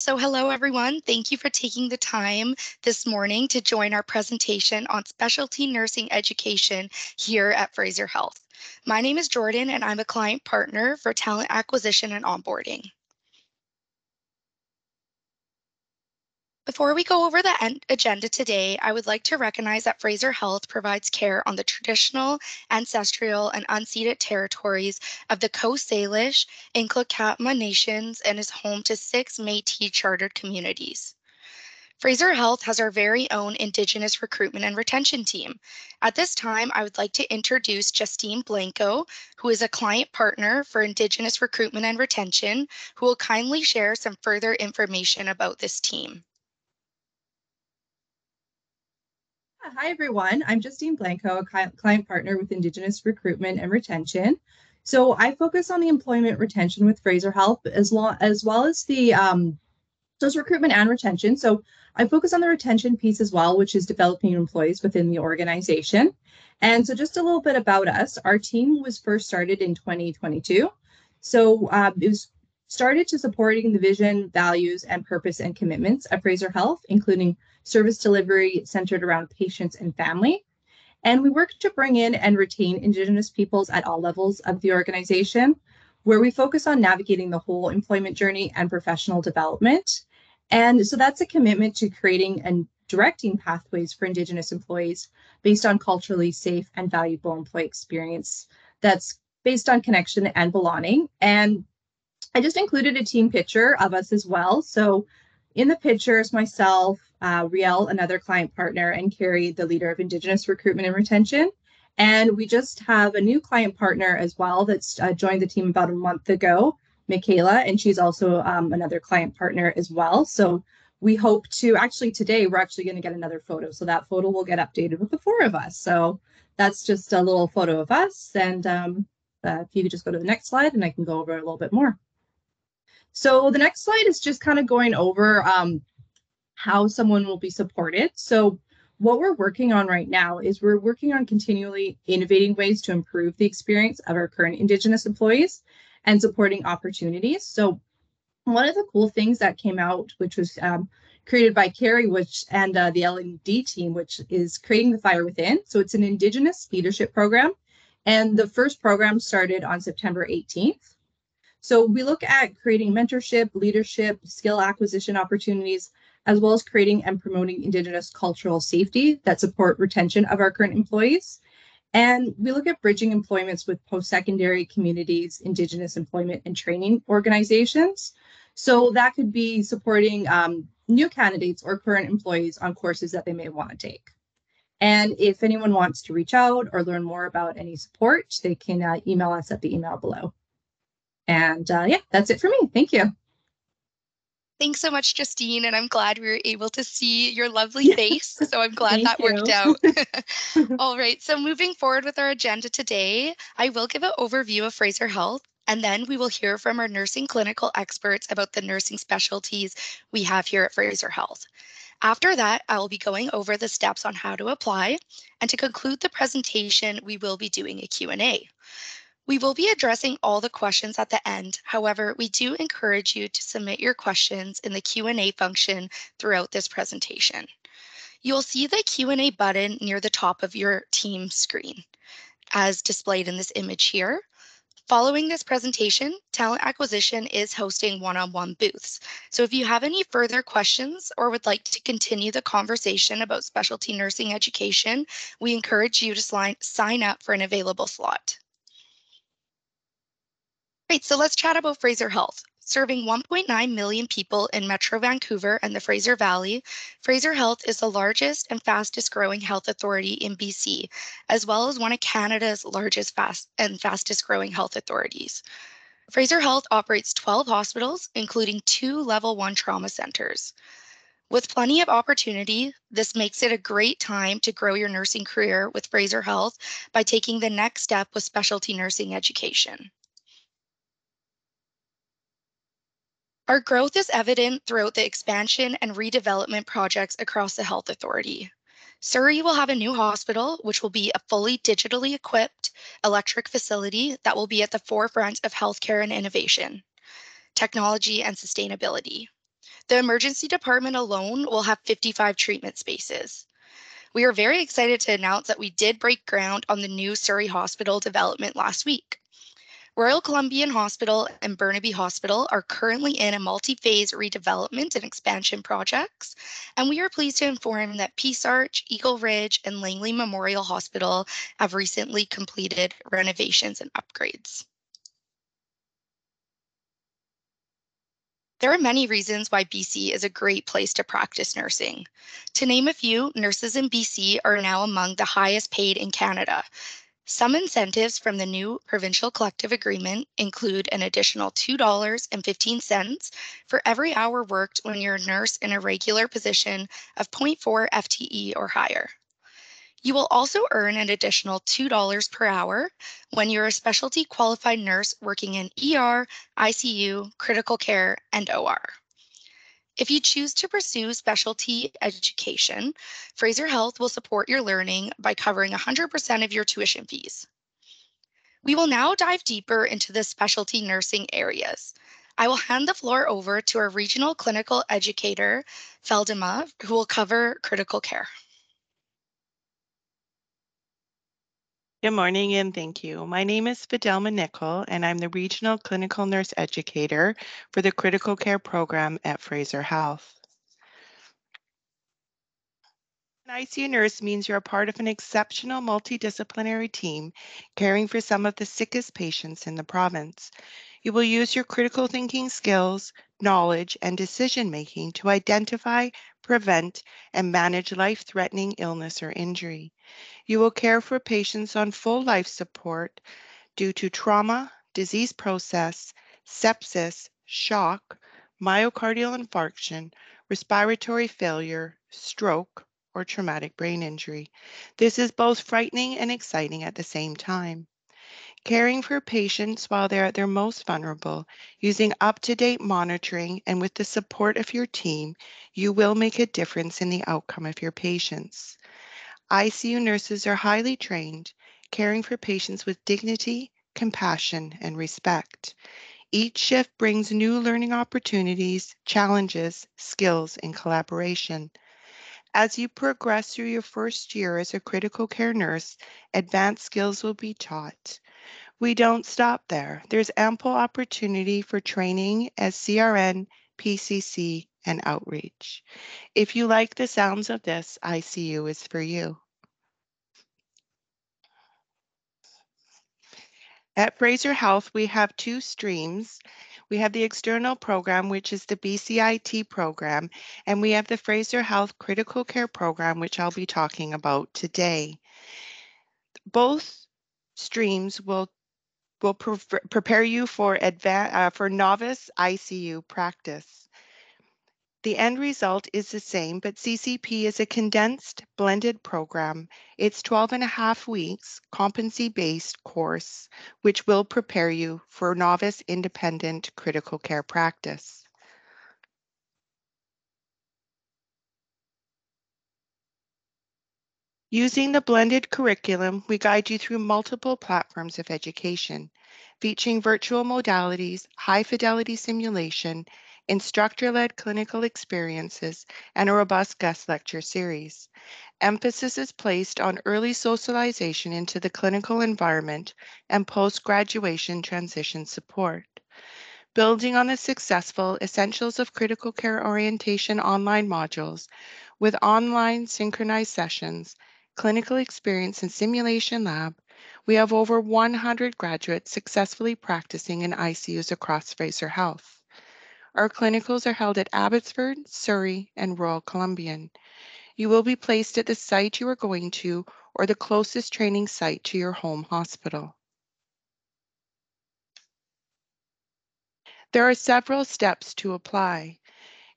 So hello everyone, thank you for taking the time this morning to join our presentation on specialty nursing education here at Fraser Health. My name is Jordan and I'm a client partner for talent acquisition and onboarding. Before we go over the agenda today, I would like to recognize that Fraser Health provides care on the traditional, ancestral, and unceded territories of the Coast Salish and Nlaka'pamux nations and is home to six Métis chartered communities. Fraser Health has our very own Indigenous recruitment and retention team. At this time, I would like to introduce Justine Blanco, who is a client partner for Indigenous recruitment and retention, who will kindly share some further information about this team. Hi, everyone. I'm Justine Blanco, a client partner with Indigenous Recruitment and Retention. So I focus on the employment retention with Fraser Health as, long, as well as the um, so recruitment and retention. So I focus on the retention piece as well, which is developing employees within the organization. And so just a little bit about us. Our team was first started in 2022. So um, it was started to supporting the vision, values, and purpose and commitments of Fraser Health, including service delivery centered around patients and family. And we work to bring in and retain Indigenous peoples at all levels of the organization, where we focus on navigating the whole employment journey and professional development. And so that's a commitment to creating and directing pathways for Indigenous employees based on culturally safe and valuable employee experience that's based on connection and belonging. And I just included a team picture of us as well. So in the pictures, myself, uh, Riel, another client partner, and Carrie, the leader of Indigenous recruitment and retention. And we just have a new client partner as well that's uh, joined the team about a month ago, Michaela, and she's also um, another client partner as well. So we hope to actually today, we're actually going to get another photo. So that photo will get updated with the four of us. So that's just a little photo of us. And um, uh, if you could just go to the next slide and I can go over a little bit more. So the next slide is just kind of going over um, how someone will be supported. So what we're working on right now is we're working on continually innovating ways to improve the experience of our current Indigenous employees and supporting opportunities. So one of the cool things that came out, which was um, created by Carrie, which and uh, the L&D team, which is creating the fire within. So it's an Indigenous leadership program, and the first program started on September 18th. So we look at creating mentorship, leadership, skill acquisition opportunities as well as creating and promoting Indigenous cultural safety that support retention of our current employees. And we look at bridging employments with post secondary communities, Indigenous employment and training organizations. So that could be supporting um, new candidates or current employees on courses that they may want to take. And if anyone wants to reach out or learn more about any support, they can uh, email us at the email below. And uh, yeah, that's it for me. Thank you. Thanks so much, Justine. And I'm glad we were able to see your lovely face. So I'm glad that worked out. All right. So moving forward with our agenda today, I will give an overview of Fraser Health. And then we will hear from our nursing clinical experts about the nursing specialties we have here at Fraser Health. After that, I will be going over the steps on how to apply. And to conclude the presentation, we will be doing a Q&A. We will be addressing all the questions at the end. However, we do encourage you to submit your questions in the Q&A function throughout this presentation. You'll see the Q&A button near the top of your team screen as displayed in this image here. Following this presentation, Talent Acquisition is hosting one-on-one -on -one booths. So if you have any further questions or would like to continue the conversation about specialty nursing education, we encourage you to sign up for an available slot. Great, so let's chat about Fraser Health. Serving 1.9 million people in Metro Vancouver and the Fraser Valley, Fraser Health is the largest and fastest growing health authority in BC, as well as one of Canada's largest fast and fastest growing health authorities. Fraser Health operates 12 hospitals, including two level one trauma centers. With plenty of opportunity, this makes it a great time to grow your nursing career with Fraser Health by taking the next step with specialty nursing education. Our growth is evident throughout the expansion and redevelopment projects across the Health Authority. Surrey will have a new hospital, which will be a fully digitally equipped electric facility that will be at the forefront of healthcare and innovation, technology and sustainability. The emergency department alone will have 55 treatment spaces. We are very excited to announce that we did break ground on the new Surrey Hospital development last week. Royal Columbian Hospital and Burnaby Hospital are currently in a multi-phase redevelopment and expansion projects, and we are pleased to inform that Peace Arch, Eagle Ridge, and Langley Memorial Hospital have recently completed renovations and upgrades. There are many reasons why BC is a great place to practice nursing. To name a few, nurses in BC are now among the highest paid in Canada, some incentives from the new provincial collective agreement include an additional $2.15 for every hour worked when you're a nurse in a regular position of 0.4 FTE or higher. You will also earn an additional $2 per hour when you're a specialty qualified nurse working in ER, ICU, critical care, and OR. If you choose to pursue specialty education, Fraser Health will support your learning by covering 100% of your tuition fees. We will now dive deeper into the specialty nursing areas. I will hand the floor over to our regional clinical educator, Fidelma, who will cover critical care. Good morning and thank you. My name is Fidelma Nickel and I'm the Regional Clinical Nurse Educator for the Critical Care Program at Fraser Health. An ICU nurse means you're a part of an exceptional multidisciplinary team caring for some of the sickest patients in the province. You will use your critical thinking skills, knowledge, and decision making to identify, prevent, and manage life threatening illness or injury. You will care for patients on full life support due to trauma, disease process, sepsis, shock, myocardial infarction, respiratory failure, stroke, or traumatic brain injury. This is both frightening and exciting at the same time. Caring for patients while they're at their most vulnerable, using up to date monitoring, and with the support of your team, you will make a difference in the outcome of your patients. ICU nurses are highly trained, caring for patients with dignity, compassion, and respect. Each shift brings new learning opportunities, challenges, skills, and collaboration. As you progress through your first year as a critical care nurse, advanced skills will be taught. We don't stop there. There's ample opportunity for training as CRN, PCC, and outreach. If you like the sounds of this, ICU is for you. At Fraser Health, we have two streams. We have the external program, which is the BCIT program, and we have the Fraser Health Critical Care program, which I'll be talking about today. Both streams will will pre prepare you for uh, for novice ICU practice. The end result is the same, but CCP is a condensed blended program. It's 12 and a half weeks competency-based course, which will prepare you for novice independent critical care practice. Using the blended curriculum, we guide you through multiple platforms of education, featuring virtual modalities, high fidelity simulation, instructor-led clinical experiences, and a robust guest lecture series. Emphasis is placed on early socialization into the clinical environment and post-graduation transition support. Building on the successful Essentials of Critical Care Orientation online modules with online synchronized sessions, clinical experience and simulation lab, we have over 100 graduates successfully practicing in ICUs across Fraser Health. Our clinicals are held at Abbotsford, Surrey, and Royal Columbian. You will be placed at the site you are going to or the closest training site to your home hospital. There are several steps to apply.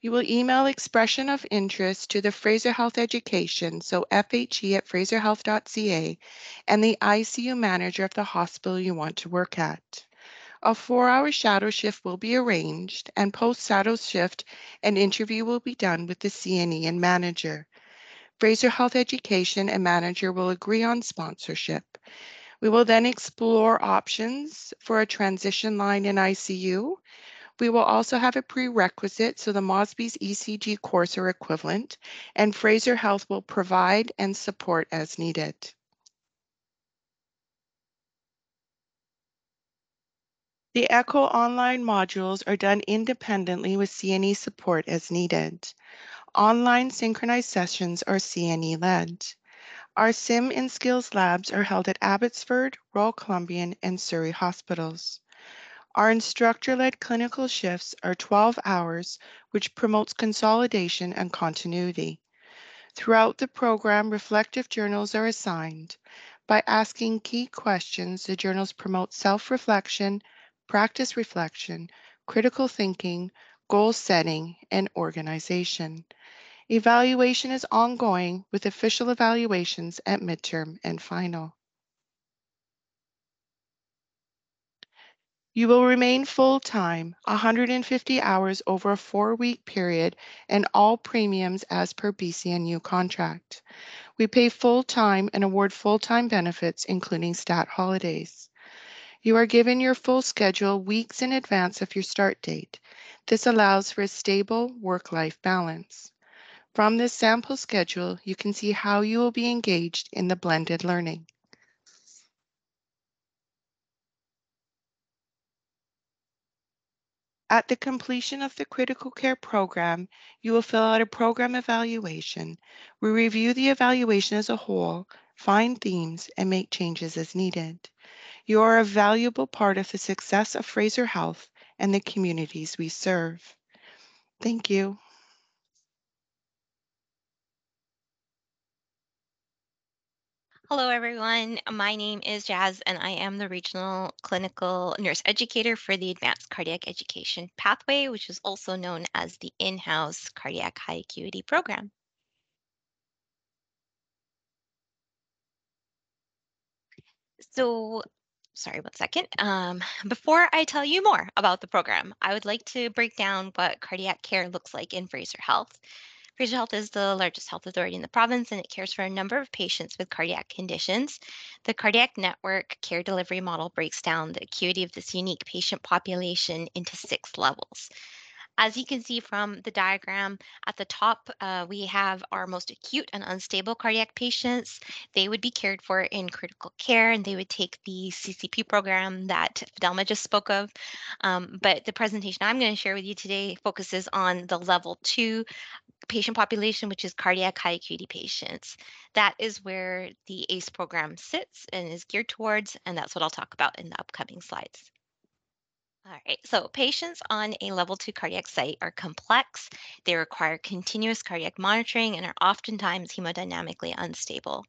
You will email expression of interest to the Fraser Health Education, so FHE at fraserhealth.ca, and the ICU manager of the hospital you want to work at. A four hour shadow shift will be arranged, and post shadow shift, an interview will be done with the CNE and manager. Fraser Health Education and manager will agree on sponsorship. We will then explore options for a transition line in ICU. We will also have a prerequisite, so the Mosby's ECG course or equivalent, and Fraser Health will provide and support as needed. The ECCO online modules are done independently with CNE support as needed. Online synchronized sessions are CNE led. Our SIM and skills labs are held at Abbotsford, Royal Columbian, and Surrey hospitals. Our instructor-led clinical shifts are 12 hours, which promotes consolidation and continuity. Throughout the program, reflective journals are assigned. By asking key questions, the journals promote self-reflection, practice reflection, critical thinking, goal setting, and organization. Evaluation is ongoing with official evaluations at midterm and final. You will remain full-time, 150 hours over a four-week period, and all premiums as per BCNU contract. We pay full-time and award full-time benefits, including stat holidays. You are given your full schedule weeks in advance of your start date. This allows for a stable work-life balance. From this sample schedule, you can see how you will be engaged in the blended learning. At the completion of the critical care program, you will fill out a program evaluation. We review the evaluation as a whole, find themes, and make changes as needed. You are a valuable part of the success of Fraser Health and the communities we serve. Thank you. Hello, everyone. My name is Jazz, and I am the Regional Clinical Nurse Educator for the Advanced Cardiac Education Pathway, which is also known as the in-house Cardiac High Acuity Program. So sorry, one second. Um, before I tell you more about the program, I would like to break down what cardiac care looks like in Fraser Health. Fraser Health is the largest health authority in the province and it cares for a number of patients with cardiac conditions. The cardiac network care delivery model breaks down the acuity of this unique patient population into six levels. As you can see from the diagram at the top, uh, we have our most acute and unstable cardiac patients. They would be cared for in critical care and they would take the CCP program that Fidelma just spoke of. Um, but the presentation I'm going to share with you today focuses on the level two patient population, which is cardiac high acuity patients. That is where the ACE program sits and is geared towards, and that's what I'll talk about in the upcoming slides. All right, so patients on a level two cardiac site are complex. They require continuous cardiac monitoring and are oftentimes hemodynamically unstable.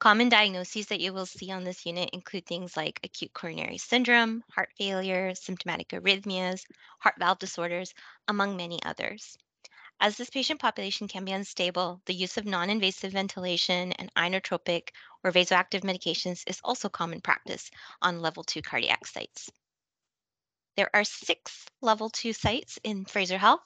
Common diagnoses that you will see on this unit include things like acute coronary syndrome, heart failure, symptomatic arrhythmias, heart valve disorders, among many others. As this patient population can be unstable, the use of non-invasive ventilation and inotropic or vasoactive medications is also common practice on level two cardiac sites. There are six level two sites in Fraser Health.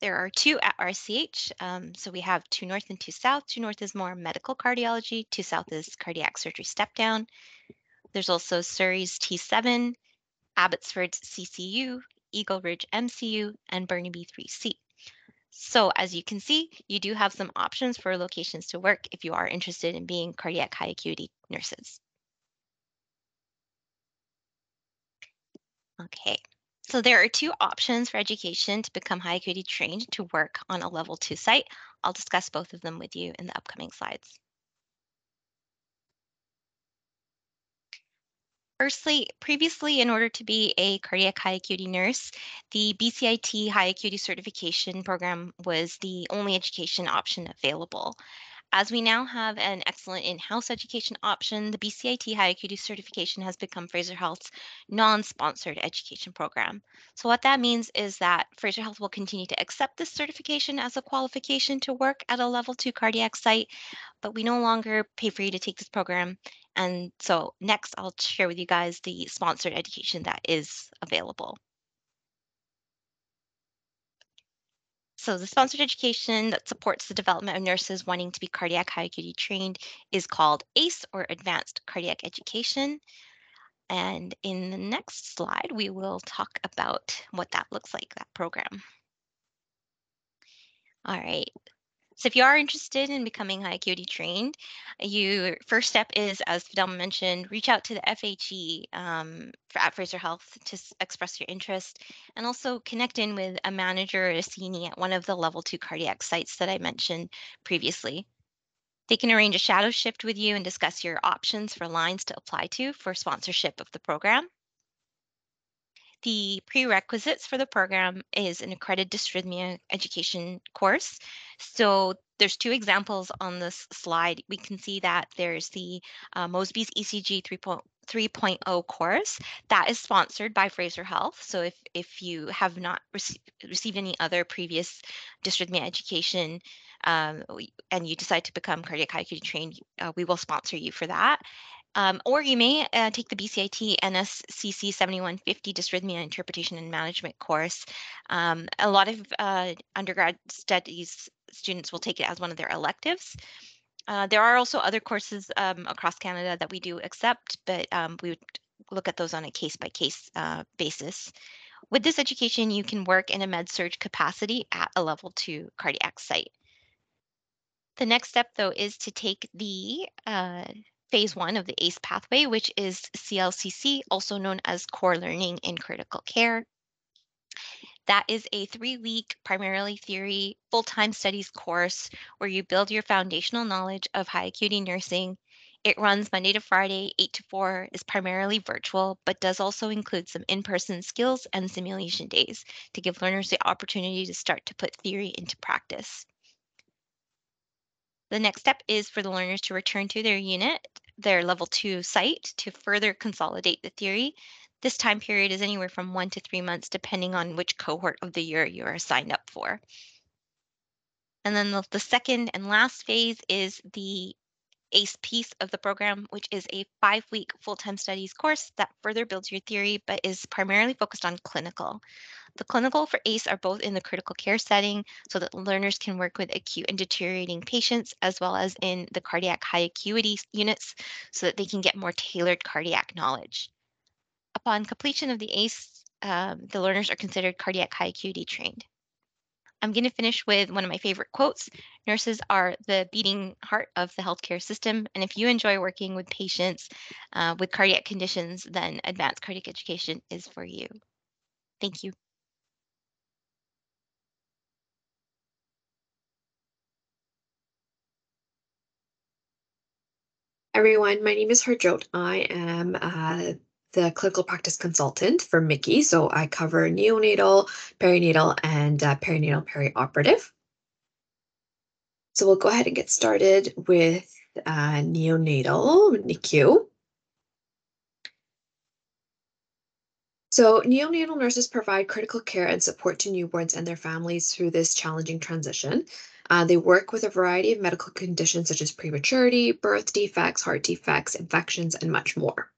There are two at RCH. Um, so we have two north and two south. Two north is more medical cardiology, two south is cardiac surgery step down. There's also Surrey's T7, Abbotsford's CCU, Eagle Ridge MCU, and Burnaby 3C. So as you can see, you do have some options for locations to work if you are interested in being cardiac high acuity nurses. Okay, so there are two options for education to become high acuity trained to work on a level two site. I'll discuss both of them with you in the upcoming slides. Firstly, previously, in order to be a cardiac high acuity nurse, the BCIT high acuity certification program was the only education option available. As we now have an excellent in-house education option, the BCIT High Acuity Certification has become Fraser Health's non-sponsored education program. So what that means is that Fraser Health will continue to accept this certification as a qualification to work at a level two cardiac site, but we no longer pay for you to take this program. And so next I'll share with you guys the sponsored education that is available. So the sponsored education that supports the development of nurses wanting to be cardiac high acuity trained is called ACE or Advanced Cardiac Education. And in the next slide, we will talk about what that looks like, that program. All right, so if you are interested in becoming high acuity trained, your first step is, as Fidel mentioned, reach out to the FHE um, for, at Fraser Health to express your interest and also connect in with a manager or a senior at one of the level two cardiac sites that I mentioned previously. They can arrange a shadow shift with you and discuss your options for lines to apply to for sponsorship of the program. The prerequisites for the program is an accredited dysrhythmia education course. So there's two examples on this slide. We can see that there's the uh, Mosby's ECG 3.0 course that is sponsored by Fraser Health. So if, if you have not rec received any other previous dysrhythmia education um, and you decide to become cardiac acuity trained, uh, we will sponsor you for that. Um, or you may uh, take the BCIT NSCC 7150 Dysrhythmia Interpretation and Management course. Um, a lot of uh, undergrad studies students will take it as one of their electives. Uh, there are also other courses um, across Canada that we do accept, but um, we would look at those on a case-by-case -case, basis. With this education, you can work in a med-surg capacity at a level two cardiac site. The next step, though, is to take the uh, phase one of the ACE pathway, which is CLCC, also known as Core Learning in Critical Care. That is a three week, primarily theory, full time studies course where you build your foundational knowledge of high acuity nursing. It runs Monday to Friday, 8 to 4, is primarily virtual, but does also include some in person skills and simulation days to give learners the opportunity to start to put theory into practice. The next step is for the learners to return to their unit, their level two site, to further consolidate the theory. This time period is anywhere from one to three months, depending on which cohort of the year you are signed up for. And then the, the second and last phase is the ACE piece of the program, which is a five week full time studies course that further builds your theory, but is primarily focused on clinical. The clinical for ACE are both in the critical care setting so that learners can work with acute and deteriorating patients, as well as in the cardiac high acuity units so that they can get more tailored cardiac knowledge. Upon completion of the ACE, um, the learners are considered cardiac high acuity trained. I'm going to finish with one of my favorite quotes. Nurses are the beating heart of the healthcare system. And if you enjoy working with patients uh, with cardiac conditions, then advanced cardiac education is for you. Thank you. Everyone, my name is Harjot. I am uh, the clinical practice consultant for MICY. So I cover neonatal, perinatal, and uh, perinatal perioperative. So we'll go ahead and get started with uh, neonatal NICU. So neonatal nurses provide critical care and support to newborns and their families through this challenging transition. Uh, they work with a variety of medical conditions such as prematurity, birth defects, heart defects, infections, and much more.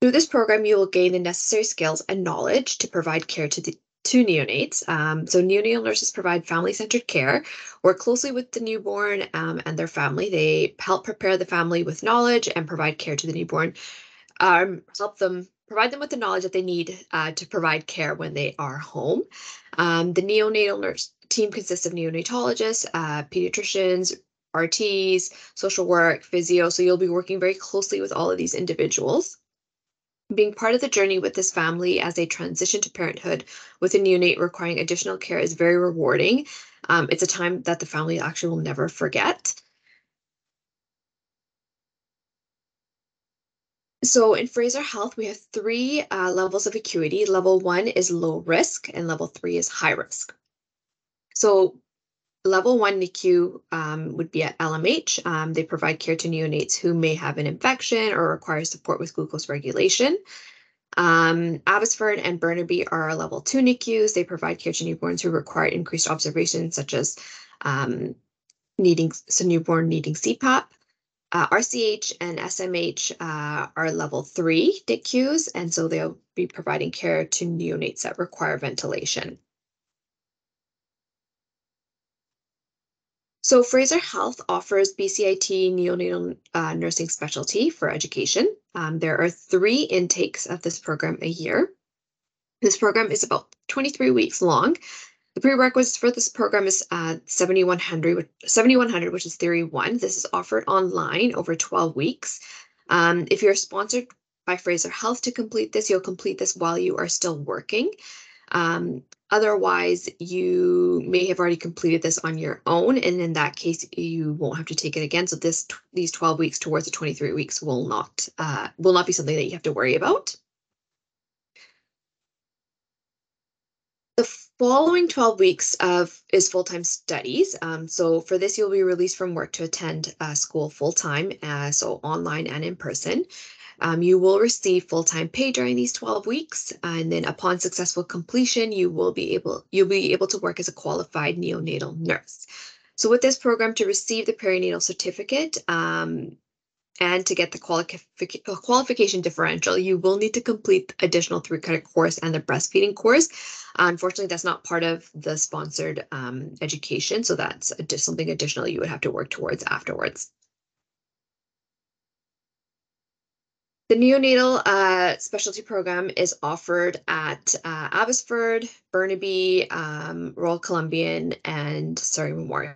Through this program, you will gain the necessary skills and knowledge to provide care to the to neonates. Um, so neonatal nurses provide family-centered care, work closely with the newborn um, and their family. They help prepare the family with knowledge and provide care to the newborn, um, help them provide them with the knowledge that they need uh, to provide care when they are home. Um, the neonatal nurse team consists of neonatologists, uh, pediatricians, RTs, social work, physio. So you'll be working very closely with all of these individuals. Being part of the journey with this family as they transition to parenthood with a neonate requiring additional care is very rewarding. Um, it's a time that the family actually will never forget. So in Fraser Health, we have three uh, levels of acuity. Level one is low risk and level three is high risk. So Level one NICU um, would be at LMH. Um, they provide care to neonates who may have an infection or require support with glucose regulation. Um, Abbotsford and Burnaby are level two NICUs. They provide care to newborns who require increased observation, such as um, needing so newborn needing CPAP. Uh, RCH and SMH uh, are level three NICUs, and so they'll be providing care to neonates that require ventilation. So Fraser Health offers BCIT neonatal uh, nursing specialty for education. Um, there are three intakes of this program a year. This program is about 23 weeks long. The prerequisites for this program is uh, 7100, 7100, which is Theory 1. This is offered online over 12 weeks. Um, if you're sponsored by Fraser Health to complete this, you'll complete this while you are still working. Um, otherwise, you may have already completed this on your own, and in that case, you won't have to take it again. So this these 12 weeks towards the 23 weeks will not uh, will not be something that you have to worry about. The following 12 weeks of is full-time studies. Um, so for this, you'll be released from work to attend uh, school full-time, uh, so online and in person. Um, you will receive full-time pay during these 12 weeks, and then upon successful completion, you will be able you'll be able to work as a qualified neonatal nurse. So with this program, to receive the perinatal certificate um, and to get the qualific qualification differential, you will need to complete additional three credit course and the breastfeeding course. Unfortunately, that's not part of the sponsored um, education, so that's something additional you would have to work towards afterwards. The neonatal uh, specialty program is offered at uh, Abbotsford, Burnaby, um, Royal Columbian, and Surrey Memorial.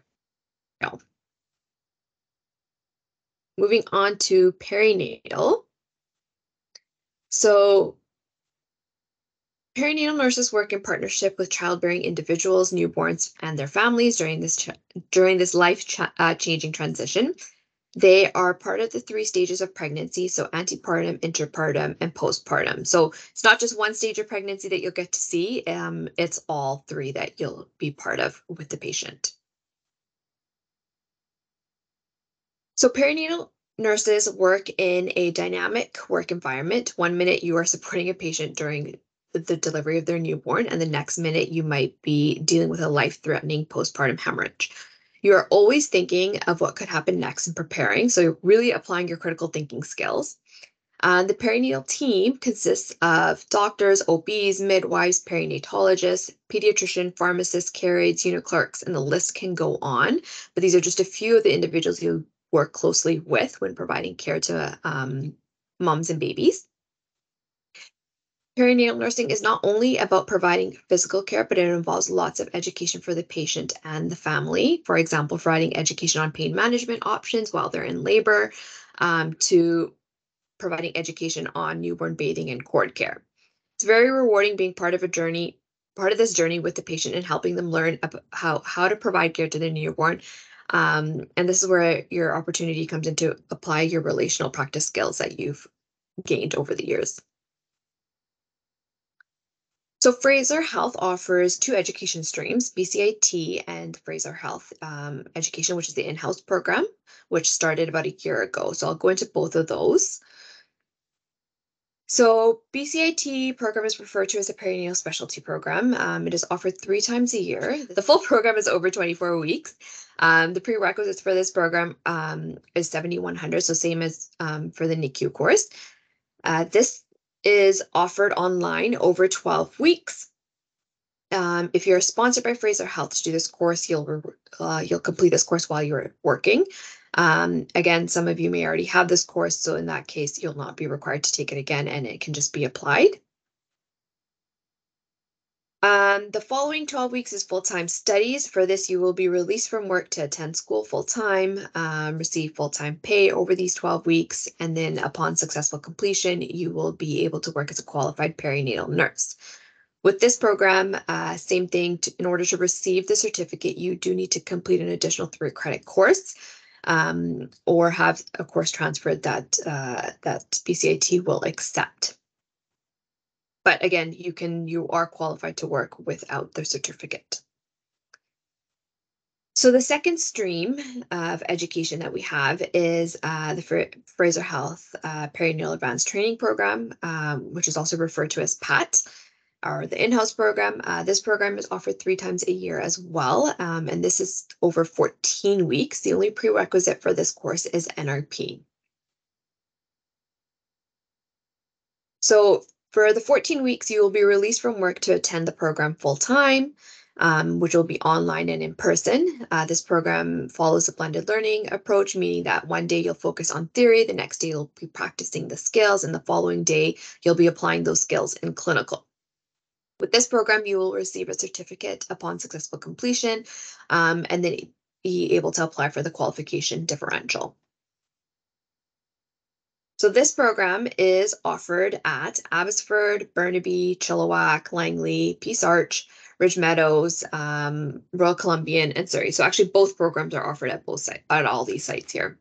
Moving on to perinatal. So perinatal nurses work in partnership with childbearing individuals, newborns, and their families during this during this life ch uh, changing transition. They are part of the three stages of pregnancy, so antepartum, intrapartum, and postpartum. So it's not just one stage of pregnancy that you'll get to see, um, it's all three that you'll be part of with the patient. So perinatal nurses work in a dynamic work environment. One minute you are supporting a patient during the delivery of their newborn, and the next minute you might be dealing with a life-threatening postpartum hemorrhage. You're always thinking of what could happen next and preparing. So really applying your critical thinking skills. Uh, the perinatal team consists of doctors, OBs, midwives, perinatologists, pediatrician, pharmacists, care aides, unit clerks, and the list can go on. But these are just a few of the individuals you work closely with when providing care to um, moms and babies. Perinatal nursing is not only about providing physical care, but it involves lots of education for the patient and the family. For example, providing education on pain management options while they're in labor, um, to providing education on newborn bathing and cord care. It's very rewarding being part of a journey, part of this journey with the patient and helping them learn how, how to provide care to the newborn. Um, and this is where your opportunity comes in to apply your relational practice skills that you've gained over the years. So Fraser Health offers two education streams, BCIT and Fraser Health um, Education, which is the in-house program, which started about a year ago. So I'll go into both of those. So BCIT program is referred to as a perinatal specialty program. Um, it is offered three times a year. The full program is over 24 weeks. Um, the prerequisites for this program um, is 7100, so same as um, for the NICU course. Uh, this is offered online over 12 weeks. Um, if you're sponsored by Fraser Health to do this course, you'll uh, you'll complete this course while you're working. Um, again, some of you may already have this course, so in that case, you'll not be required to take it again, and it can just be applied. Um, the following 12 weeks is full-time studies. For this, you will be released from work to attend school full-time, um, receive full-time pay over these 12 weeks, and then upon successful completion, you will be able to work as a qualified perinatal nurse. With this program, uh, same thing, to, in order to receive the certificate, you do need to complete an additional three credit course um, or have a course transferred that, uh, that BCIT will accept. But again, you can you are qualified to work without the certificate. So the second stream of education that we have is uh, the Fraser Health uh, Perinatal Advanced Training Program, um, which is also referred to as PAT, or the in-house program. Uh, this program is offered three times a year as well, um, and this is over 14 weeks. The only prerequisite for this course is NRP. So for the 14 weeks, you will be released from work to attend the program full time. um, which will be online and in person. Uh, this program follows a blended learning approach, meaning that one day you'll focus on theory, the next day you'll be practicing the skills, and the following day you'll be applying those skills in clinical. With this program, you will receive a certificate upon successful completion um, and then be able to apply for the qualification differential. So this program is offered at Abbotsford, Burnaby, Chilliwack, Langley, Peace Arch, Ridge Meadows, um, Royal Columbian, and Surrey. So actually both programs are offered at both sites, at all these sites here.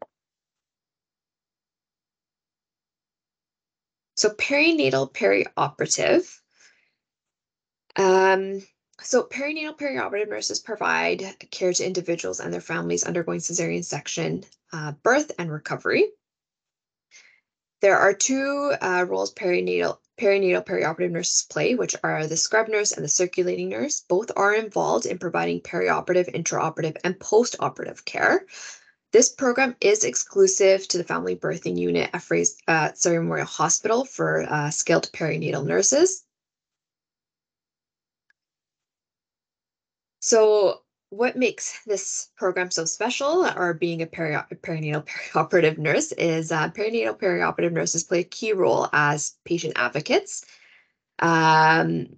So perinatal perioperative. Um, so perinatal perioperative nurses provide care to individuals and their families undergoing cesarean section, uh, birth, and recovery. There are two uh, roles perinatal perinatal perioperative nurses play, which are the scrub nurse and the circulating nurse. Both are involved in providing perioperative, intraoperative, and postoperative care. This program is exclusive to the family birthing unit at Fraser uh, Surrey Memorial Hospital for uh, skilled perinatal nurses. So what makes this program so special or being a peri perinatal perioperative nurse is uh, perinatal perioperative nurses play a key role as patient advocates. Um,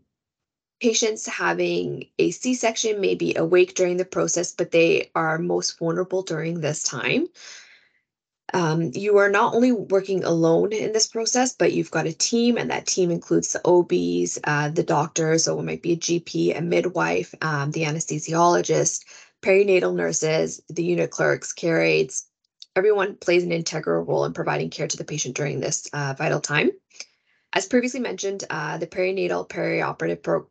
patients having a C-section may be awake during the process, but they are most vulnerable during this time. Um, you are not only working alone in this process, but you've got a team, and that team includes the OBs, uh, the doctors, so it might be a GP, a midwife, um, the anesthesiologist, perinatal nurses, the unit clerks, care aides. Everyone plays an integral role in providing care to the patient during this uh, vital time. As previously mentioned, uh, the perinatal perioperative pro-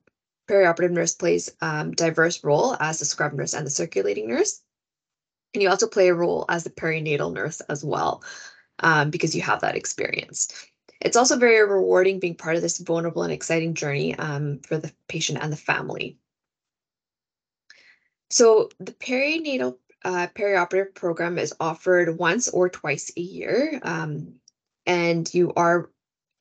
perioperative nurse plays um, diverse role as the scrub nurse and the circulating nurse. And you also play a role as the perinatal nurse as well, um, because you have that experience. It's also very rewarding being part of this vulnerable and exciting journey um, for the patient and the family. So the perinatal uh, perioperative program is offered once or twice a year, um, and you are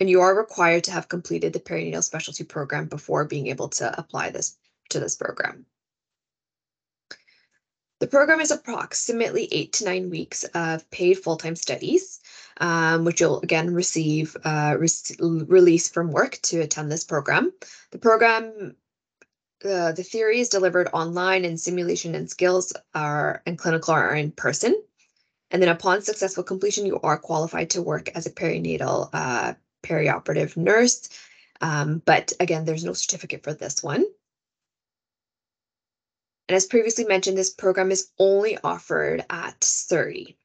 and you are required to have completed the perinatal specialty program before being able to apply this to this program. The program is approximately eight to nine weeks of paid full-time studies, um, which you'll again receive uh, re release from work to attend this program. The program, uh, the theory is delivered online and simulation and skills are and clinical are in person. And then upon successful completion, you are qualified to work as a perinatal uh, perioperative nurse. Um, but again, there's no certificate for this one. And as previously mentioned, this program is only offered at Surrey.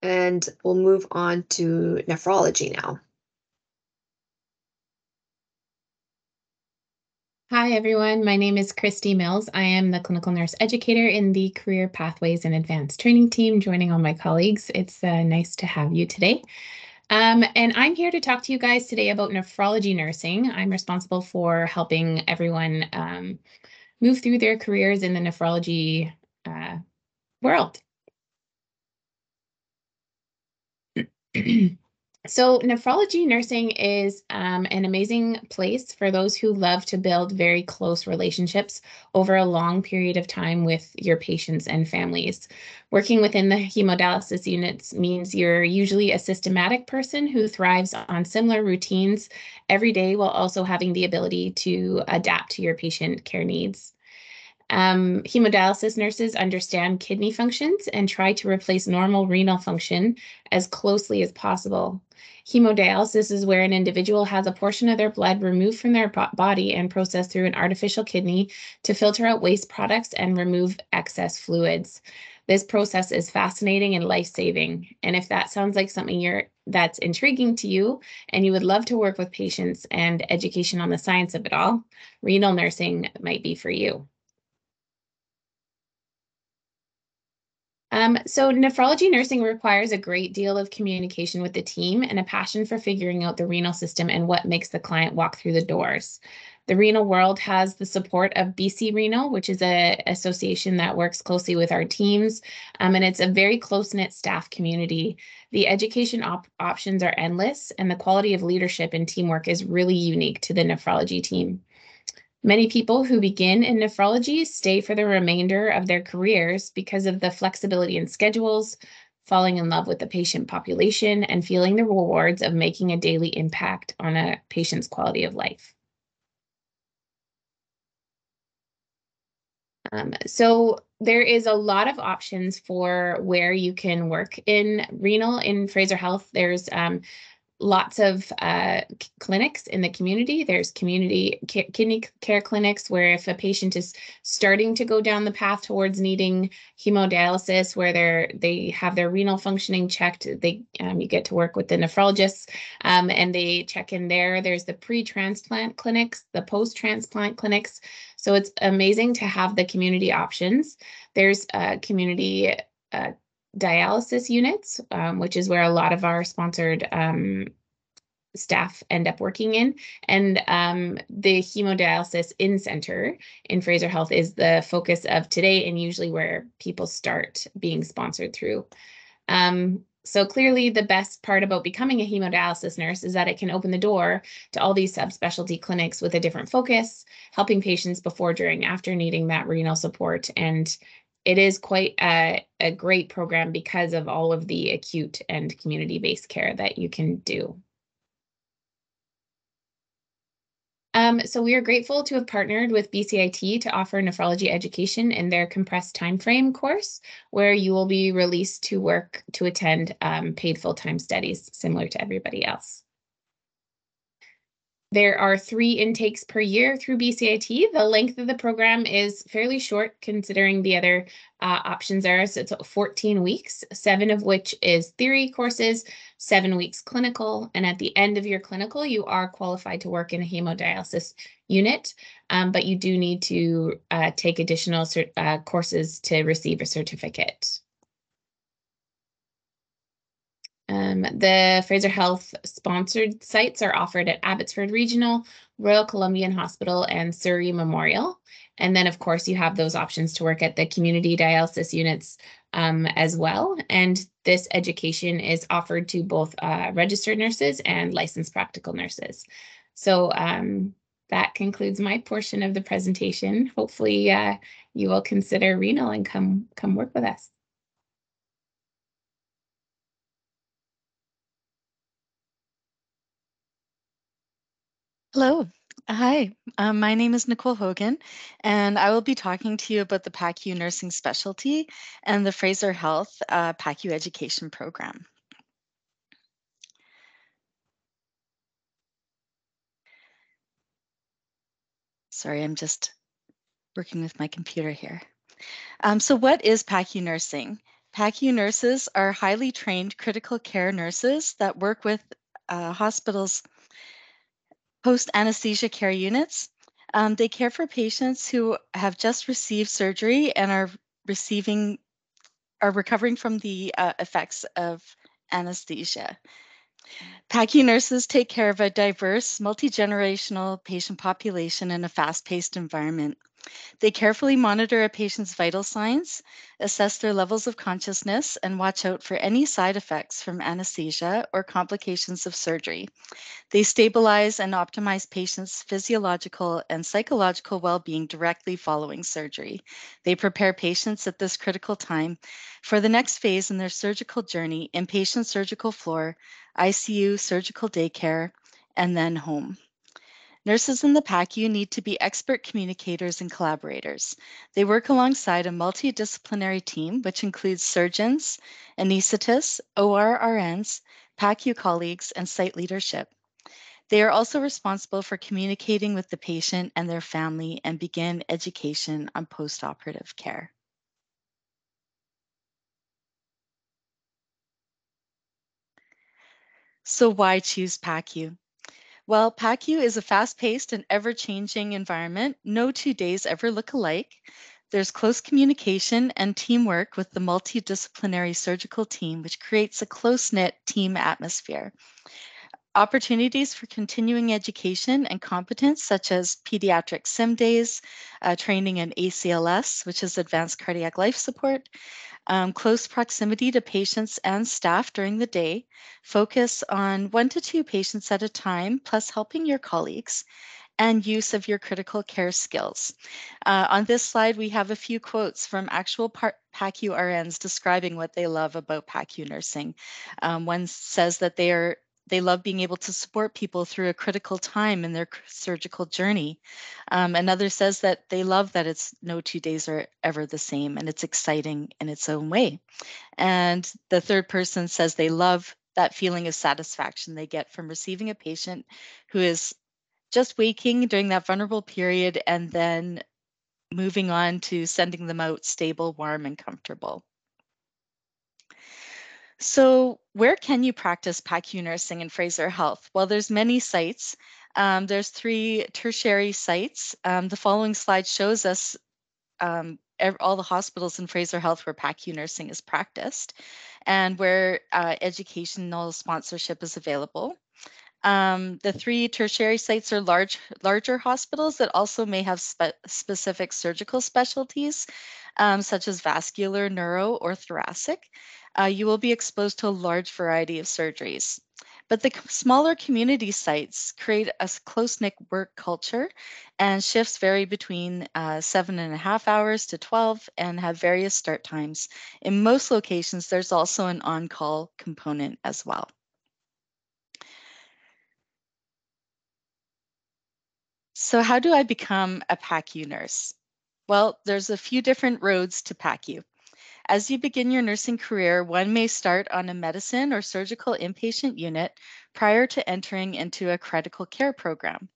And we'll move on to nephrology now. Hi, everyone. My name is Christy Mills. I am the clinical nurse educator in the Career Pathways and Advanced Training team, joining all my colleagues. It's uh, nice to have you today. Um, and I'm here to talk to you guys today about nephrology nursing. I'm responsible for helping everyone um, move through their careers in the nephrology uh, world. So, nephrology nursing is um, an amazing place for those who love to build very close relationships over a long period of time with your patients and families. Working within the hemodialysis units means you're usually a systematic person who thrives on similar routines every day while also having the ability to adapt to your patient care needs. Um, hemodialysis nurses understand kidney functions and try to replace normal renal function as closely as possible. Hemodialysis is where an individual has a portion of their blood removed from their body and processed through an artificial kidney to filter out waste products and remove excess fluids. This process is fascinating and life-saving. And if that sounds like something you're that's intriguing to you and you would love to work with patients and education on the science of it all, renal nursing might be for you. Um, so nephrology nursing requires a great deal of communication with the team and a passion for figuring out the renal system and what makes the client walk through the doors. The renal world has the support of BC Renal, which is a association that works closely with our teams, um, and it's a very close-knit staff community. The education op options are endless, and the quality of leadership and teamwork is really unique to the nephrology team. Many people who begin in nephrology stay for the remainder of their careers because of the flexibility in schedules, falling in love with the patient population, and feeling the rewards of making a daily impact on a patient's quality of life. Um, so there is a lot of options for where you can work in renal in Fraser Health. There's um, lots of uh, clinics in the community. There's community kidney care clinics where if a patient is starting to go down the path towards needing hemodialysis, where they're they have their renal functioning checked, they um, you get to work with the nephrologists um, and they check in there. There's the pre-transplant clinics, the post-transplant clinics. So it's amazing to have the community options. There's a community uh, dialysis units, um, which is where a lot of our sponsored um, staff end up working in. And um, the hemodialysis in center in Fraser Health is the focus of today and usually where people start being sponsored through. Um, so clearly the best part about becoming a hemodialysis nurse is that it can open the door to all these subspecialty clinics with a different focus, helping patients before, during, after needing that renal support and it is quite a, a great program because of all of the acute and community-based care that you can do. Um, so we are grateful to have partnered with BCIT to offer nephrology education in their compressed timeframe course, where you will be released to work to attend um, paid full-time studies similar to everybody else. There are three intakes per year through BCIT. The length of the program is fairly short considering the other uh, options are. So it's 14 weeks, seven of which is theory courses, seven weeks clinical. And at the end of your clinical, you are qualified to work in a hemodialysis unit, um, but you do need to uh, take additional uh, courses to receive a certificate. Um, the Fraser Health sponsored sites are offered at Abbotsford Regional, Royal Columbian Hospital, and Surrey Memorial. And then, of course, you have those options to work at the community dialysis units um, as well. And this education is offered to both uh, registered nurses and licensed practical nurses. So um, that concludes my portion of the presentation. Hopefully, uh, you will consider renal and come come work with us. Hello. Hi, um, my name is Nicole Hogan, and I will be talking to you about the PACU nursing specialty and the Fraser Health uh, PACU education program. Sorry, I'm just working with my computer here. Um, so what is PACU nursing? PACU nurses are highly trained critical care nurses that work with uh, hospitals post anesthesia care units. Um, they care for patients who have just received surgery and are receiving are recovering from the uh, effects of anesthesia. PACU nurses take care of a diverse, multi-generational patient population in a fast-paced environment. They carefully monitor a patient's vital signs, assess their levels of consciousness, and watch out for any side effects from anesthesia or complications of surgery. They stabilize and optimize patients' physiological and psychological well-being directly following surgery. They prepare patients at this critical time for the next phase in their surgical journey, inpatient surgical floor, ICU, surgical daycare, and then home. Nurses in the PACU need to be expert communicators and collaborators. They work alongside a multidisciplinary team, which includes surgeons, anesthetists, ORRNs, PACU colleagues, and site leadership. They are also responsible for communicating with the patient and their family and begin education on postoperative care. So why choose PACU? Well, PACU is a fast-paced and ever-changing environment. No two days ever look alike. There's close communication and teamwork with the multidisciplinary surgical team, which creates a close-knit team atmosphere. Opportunities for continuing education and competence, such as pediatric sim days, uh, training in ACLS, which is advanced cardiac life support, um, close proximity to patients and staff during the day, focus on one to two patients at a time, plus helping your colleagues, and use of your critical care skills. Uh, on this slide, we have a few quotes from actual PACU RNs describing what they love about PACU nursing. Um, one says that they are they love being able to support people through a critical time in their surgical journey. Um, another says that they love that it's no two days are ever the same and it's exciting in its own way. And the third person says they love that feeling of satisfaction they get from receiving a patient who is just waking during that vulnerable period and then moving on to sending them out stable, warm, and comfortable. So where can you practice PACU nursing in Fraser Health? Well, there's many sites. Um, there's three tertiary sites. Um, the following slide shows us um, all the hospitals in Fraser Health where PACU nursing is practiced and where uh, educational sponsorship is available. Um, the three tertiary sites are large, larger hospitals that also may have spe specific surgical specialties, um, such as vascular, neuro, or thoracic uh, you will be exposed to a large variety of surgeries. But the smaller community sites create a close-knit work culture and shifts vary between uh, seven and a half hours to 12 and have various start times. In most locations, there's also an on-call component as well. So how do I become a PACU nurse? Well, there's a few different roads to PACU. As you begin your nursing career, one may start on a medicine or surgical inpatient unit prior to entering into a critical care program.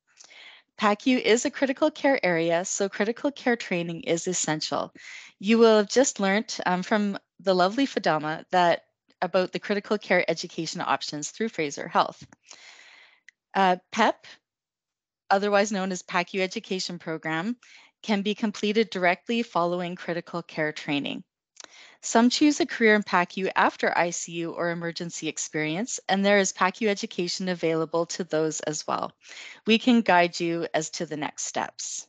PACU is a critical care area, so critical care training is essential. You will have just learned um, from the lovely Fidelma that about the critical care education options through Fraser Health. Uh, PEP, otherwise known as PACU Education Program, can be completed directly following critical care training. Some choose a career in PACU after ICU or emergency experience, and there is PACU education available to those as well. We can guide you as to the next steps.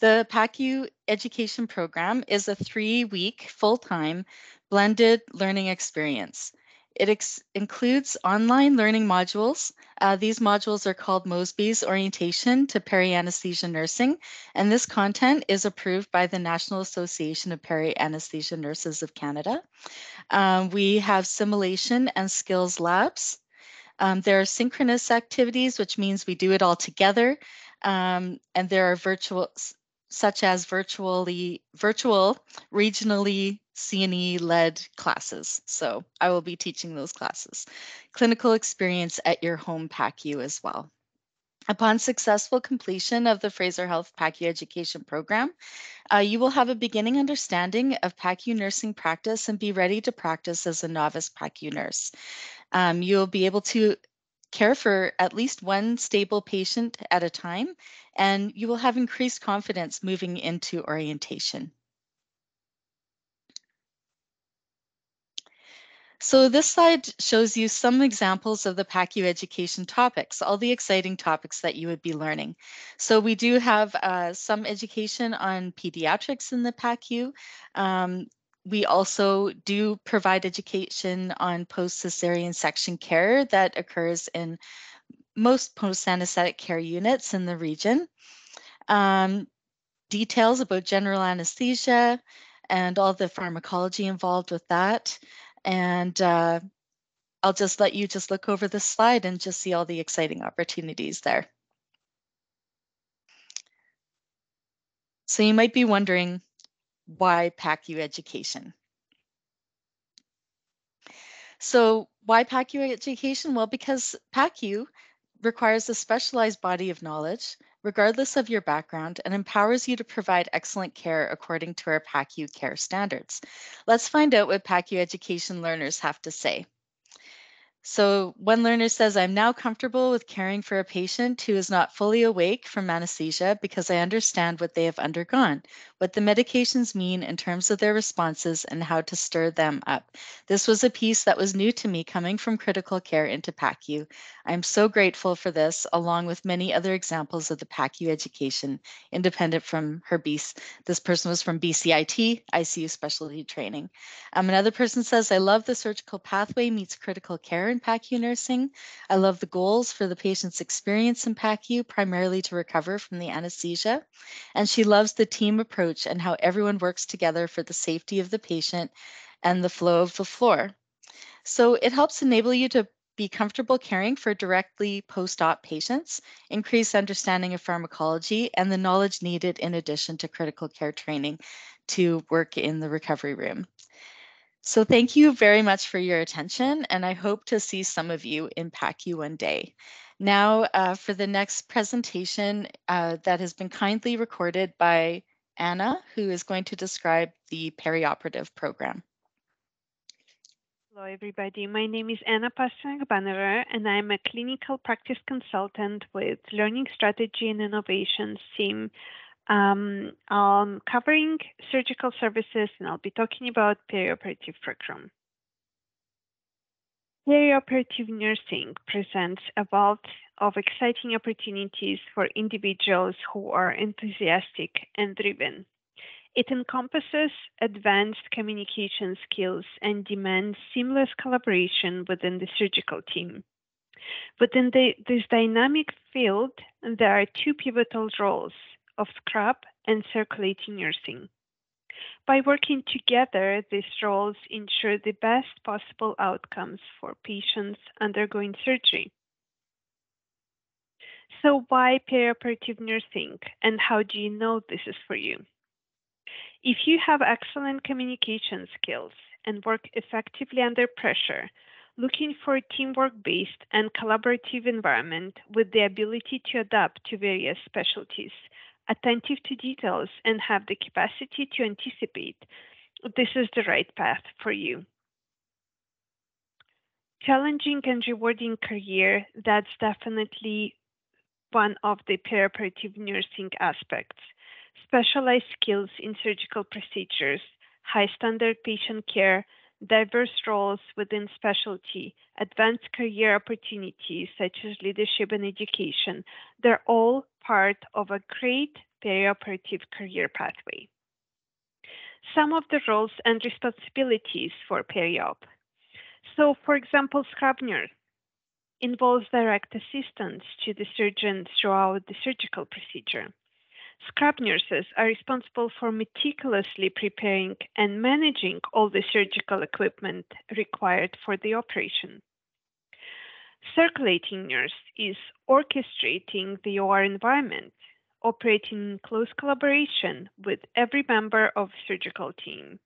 The PACU education program is a three-week full-time blended learning experience. It includes online learning modules. Uh, these modules are called Mosby's Orientation to Peri-Anesthesia Nursing, and this content is approved by the National Association of Peri-Anesthesia Nurses of Canada. Um, we have simulation and skills labs. Um, there are synchronous activities, which means we do it all together. Um, and there are virtual, such as virtually, virtual, regionally CNE led classes. So I will be teaching those classes. Clinical experience at your home PACU as well. Upon successful completion of the Fraser Health PACU education program, uh, you will have a beginning understanding of PACU nursing practice and be ready to practice as a novice PACU nurse. Um, you'll be able to care for at least one stable patient at a time, and you will have increased confidence moving into orientation. So this slide shows you some examples of the PACU education topics, all the exciting topics that you would be learning. So we do have uh, some education on pediatrics in the PACU. Um, we also do provide education on post-cesarean section care that occurs in most post-anesthetic care units in the region. Um, details about general anesthesia and all the pharmacology involved with that. And uh, I'll just let you just look over this slide and just see all the exciting opportunities there. So you might be wondering, why PACU education? So why PACU education? Well, because PACU requires a specialized body of knowledge, regardless of your background, and empowers you to provide excellent care according to our PACU care standards. Let's find out what PACU education learners have to say. So one learner says, I'm now comfortable with caring for a patient who is not fully awake from anesthesia because I understand what they have undergone, what the medications mean in terms of their responses and how to stir them up. This was a piece that was new to me coming from critical care into PACU. I'm so grateful for this, along with many other examples of the PACU education, independent from her BC. This person was from BCIT, ICU specialty training. Um, another person says, I love the surgical pathway meets critical care in PACU nursing. I love the goals for the patient's experience in PACU, primarily to recover from the anesthesia. And she loves the team approach and how everyone works together for the safety of the patient and the flow of the floor. So it helps enable you to be comfortable caring for directly post-op patients, increase understanding of pharmacology, and the knowledge needed in addition to critical care training to work in the recovery room. So thank you very much for your attention, and I hope to see some of you in PACU one day. Now uh, for the next presentation uh, that has been kindly recorded by Anna, who is going to describe the perioperative program. Hello, everybody. My name is Anna Pasternak-Bannerer, and I'm a clinical practice consultant with Learning Strategy and Innovations team um, I'm covering surgical services and I'll be talking about perioperative program. Perioperative nursing presents a wealth of exciting opportunities for individuals who are enthusiastic and driven. It encompasses advanced communication skills and demands seamless collaboration within the surgical team. Within the, this dynamic field, there are two pivotal roles of scrub and circulating nursing. By working together, these roles ensure the best possible outcomes for patients undergoing surgery. So, why perioperative nursing, and how do you know this is for you? If you have excellent communication skills and work effectively under pressure, looking for a teamwork based and collaborative environment with the ability to adapt to various specialties attentive to details, and have the capacity to anticipate, this is the right path for you. Challenging and rewarding career, that's definitely one of the perioperative nursing aspects. Specialized skills in surgical procedures, high standard patient care, diverse roles within specialty, advanced career opportunities such as leadership and education, they're all part of a great perioperative career pathway. Some of the roles and responsibilities for periop. So, for example, scrub nurse involves direct assistance to the surgeon throughout the surgical procedure. Scrub nurses are responsible for meticulously preparing and managing all the surgical equipment required for the operation. Circulating nurse is orchestrating the OR environment, operating in close collaboration with every member of surgical team.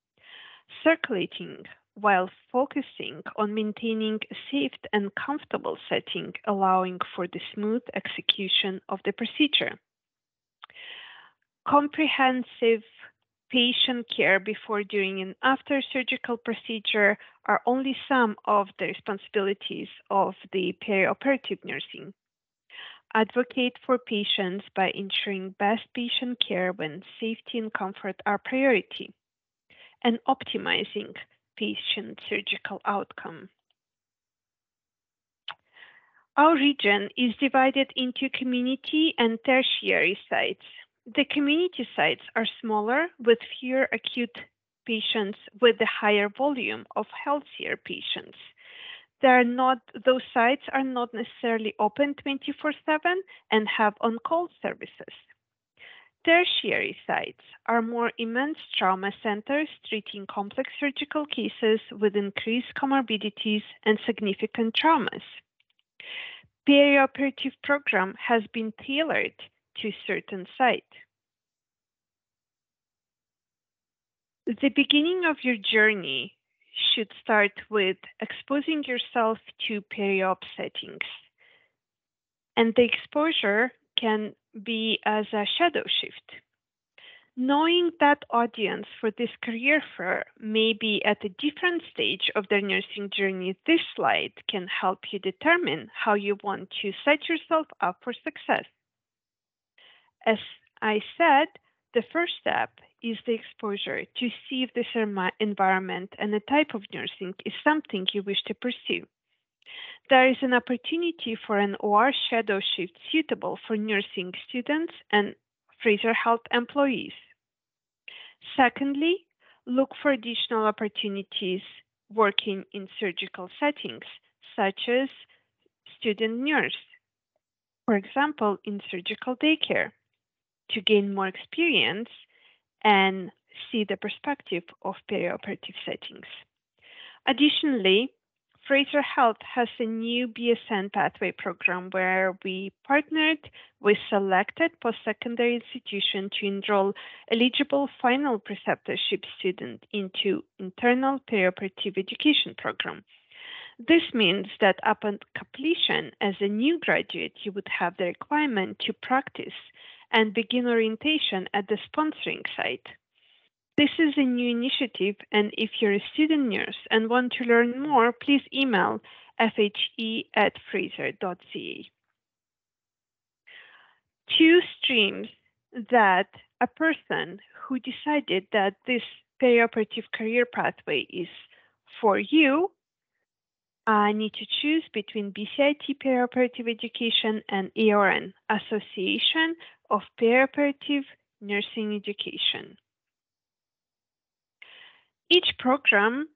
Circulating while focusing on maintaining a safe and comfortable setting, allowing for the smooth execution of the procedure comprehensive patient care before, during, and after surgical procedure are only some of the responsibilities of the perioperative nursing. Advocate for patients by ensuring best patient care when safety and comfort are priority, and optimizing patient surgical outcome. Our region is divided into community and tertiary sites the community sites are smaller with fewer acute patients with a higher volume of healthier patients. They are not, those sites are not necessarily open 24 7 and have on call services. Tertiary sites are more immense trauma centers treating complex surgical cases with increased comorbidities and significant traumas. Perioperative program has been tailored to certain site. The beginning of your journey should start with exposing yourself to periop settings. And the exposure can be as a shadow shift. Knowing that audience for this career fair may be at a different stage of their nursing journey, this slide can help you determine how you want to set yourself up for success. As I said, the first step is the exposure to see if this environment and the type of nursing is something you wish to pursue. There is an opportunity for an OR shadow shift suitable for nursing students and Fraser Health employees. Secondly, look for additional opportunities working in surgical settings, such as student nurse, for example, in surgical daycare, to gain more experience and see the perspective of perioperative settings. Additionally, Fraser Health has a new BSN pathway program where we partnered with selected post-secondary institution to enroll eligible final preceptorship students into internal perioperative education program. This means that upon completion as a new graduate, you would have the requirement to practice and begin orientation at the sponsoring site. This is a new initiative, and if you're a student nurse and want to learn more, please email fhe at fraser.ca. Two streams that a person who decided that this perioperative career pathway is for you I need to choose between BCIT Perioperative Education and ARN, Association of Perioperative Nursing Education. Each program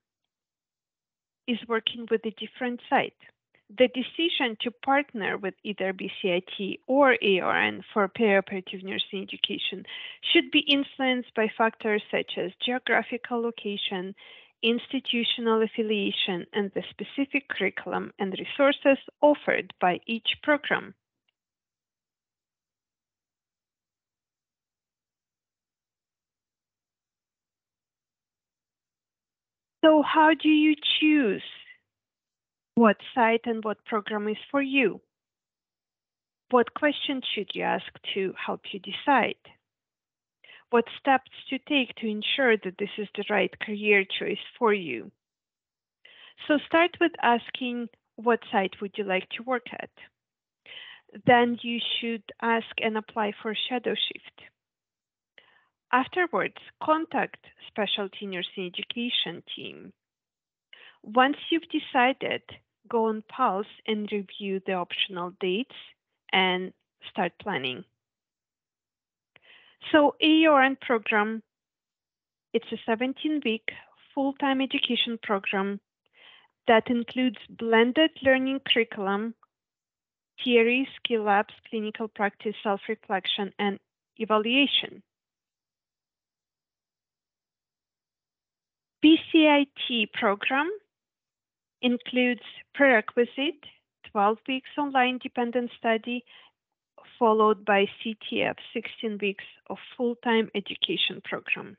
is working with a different site. The decision to partner with either BCIT or ARN for perioperative nursing education should be influenced by factors such as geographical location, institutional affiliation, and the specific curriculum and resources offered by each program. So how do you choose what site and what program is for you? What questions should you ask to help you decide? What steps to take to ensure that this is the right career choice for you? So start with asking what site would you like to work at? Then you should ask and apply for shadow shift. Afterwards, contact specialty nursing education team. Once you've decided, go on pause and review the optional dates and start planning. So ARN program, it's a 17-week full-time education program that includes blended learning curriculum, theory, skill labs, clinical practice, self-reflection, and evaluation. BCIT program includes prerequisite 12 weeks online dependent study followed by CTF 16 weeks of full-time education program.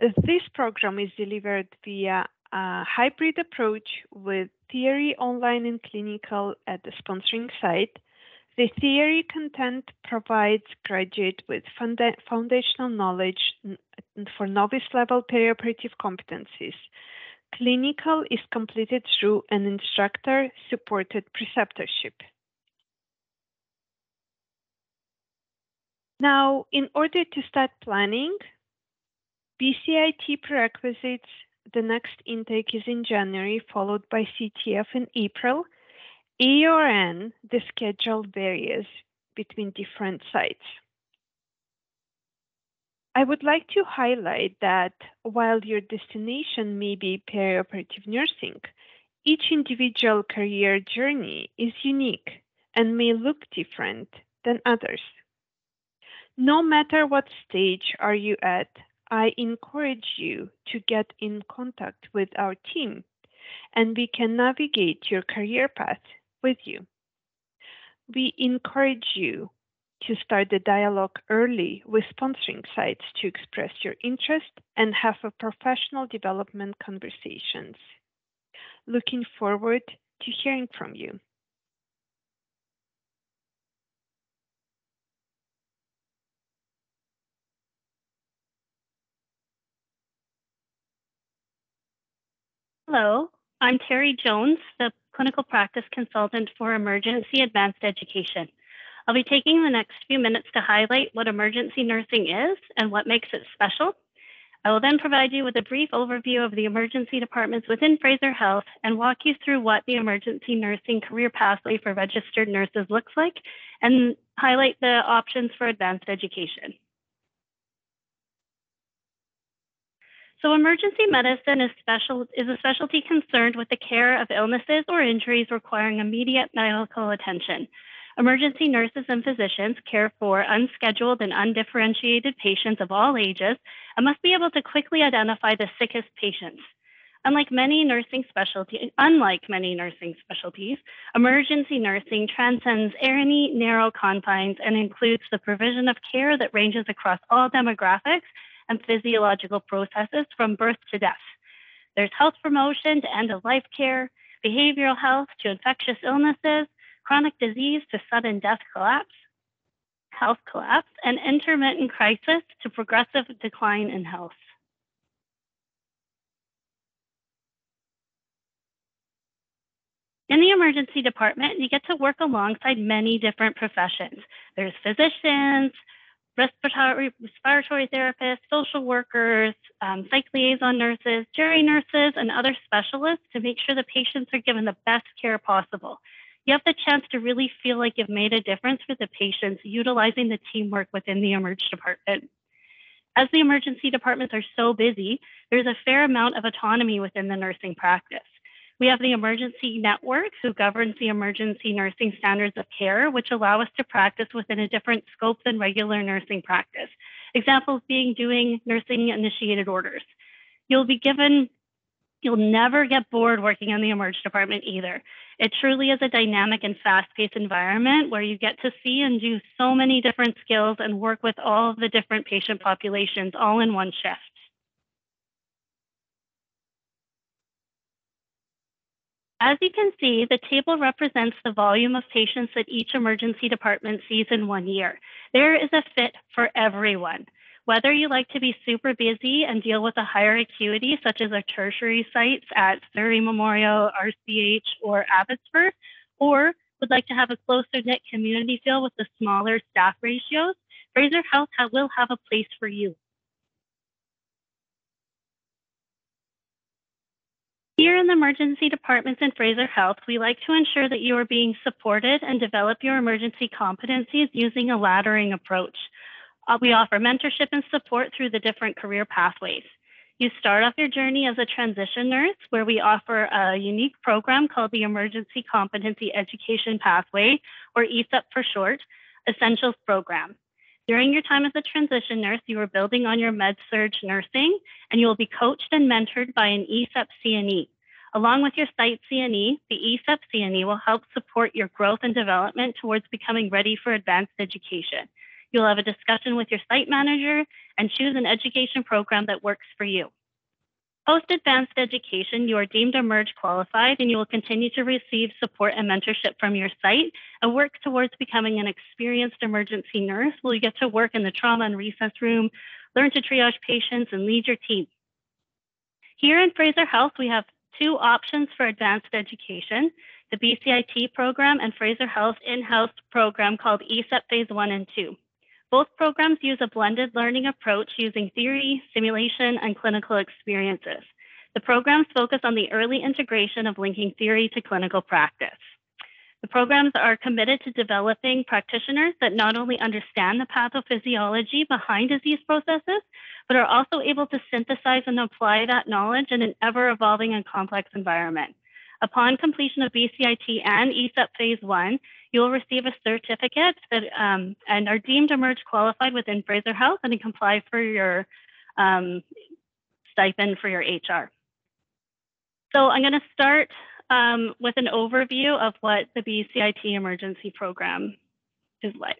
This program is delivered via a hybrid approach with theory online and clinical at the sponsoring site the theory content provides graduate with funda foundational knowledge for novice level perioperative competencies. Clinical is completed through an instructor supported preceptorship. Now, in order to start planning, BCIT prerequisites, the next intake is in January, followed by CTF in April, ARN, the schedule varies between different sites. I would like to highlight that while your destination may be perioperative nursing, each individual career journey is unique and may look different than others. No matter what stage are you at, I encourage you to get in contact with our team and we can navigate your career path with you. We encourage you to start the dialogue early with sponsoring sites to express your interest and have a professional development conversations. Looking forward to hearing from you. Hello, I'm Terry Jones, the clinical practice consultant for emergency advanced education. I'll be taking the next few minutes to highlight what emergency nursing is and what makes it special. I will then provide you with a brief overview of the emergency departments within Fraser Health and walk you through what the emergency nursing career pathway for registered nurses looks like and highlight the options for advanced education. So emergency medicine is, special, is a specialty concerned with the care of illnesses or injuries requiring immediate medical attention. Emergency nurses and physicians care for unscheduled and undifferentiated patients of all ages and must be able to quickly identify the sickest patients. Unlike many nursing specialties, unlike many nursing specialties, emergency nursing transcends any narrow confines and includes the provision of care that ranges across all demographics and physiological processes from birth to death. There's health promotion to end of life care, behavioral health to infectious illnesses, chronic disease to sudden death collapse, health collapse, and intermittent crisis to progressive decline in health. In the emergency department, you get to work alongside many different professions. There's physicians, respiratory, respiratory therapists, social workers, um, psych liaison nurses, jury nurses, and other specialists to make sure the patients are given the best care possible. You have the chance to really feel like you've made a difference for the patients utilizing the teamwork within the emerge department. As the emergency departments are so busy, there's a fair amount of autonomy within the nursing practice. We have the Emergency Network, who governs the emergency nursing standards of care, which allow us to practice within a different scope than regular nursing practice. Examples being doing nursing initiated orders. You'll be given, you'll never get bored working in the emerge department either. It truly is a dynamic and fast paced environment where you get to see and do so many different skills and work with all of the different patient populations all in one shift. As you can see, the table represents the volume of patients that each emergency department sees in one year. There is a fit for everyone. Whether you like to be super busy and deal with a higher acuity, such as our tertiary sites at Surrey Memorial, RCH, or Abbotsford, or would like to have a closer knit community feel with the smaller staff ratios, Fraser Health will have a place for you. Here in the emergency departments in Fraser Health, we like to ensure that you are being supported and develop your emergency competencies using a laddering approach. Uh, we offer mentorship and support through the different career pathways. You start off your journey as a transition nurse, where we offer a unique program called the Emergency Competency Education Pathway, or ESEP for short, Essentials Program. During your time as a transition nurse, you are building on your med surg nursing, and you will be coached and mentored by an ESEP CNE. Along with your site CNE, the ESEP CNE will help support your growth and development towards becoming ready for advanced education. You'll have a discussion with your site manager and choose an education program that works for you. Post advanced education, you are deemed emerge qualified and you will continue to receive support and mentorship from your site and work towards becoming an experienced emergency nurse where you get to work in the trauma and resus room, learn to triage patients, and lead your team. Here in Fraser Health, we have two options for advanced education the BCIT program and Fraser Health in house program called ESEP Phase 1 and 2. Both programs use a blended learning approach using theory, simulation, and clinical experiences. The programs focus on the early integration of linking theory to clinical practice. The programs are committed to developing practitioners that not only understand the pathophysiology behind disease processes, but are also able to synthesize and apply that knowledge in an ever evolving and complex environment. Upon completion of BCIT and ESEP Phase 1, you will receive a certificate that um, and are deemed emerge qualified within Fraser Health and comply for your um, stipend for your HR. So I'm going to start um, with an overview of what the BCIT emergency program is like.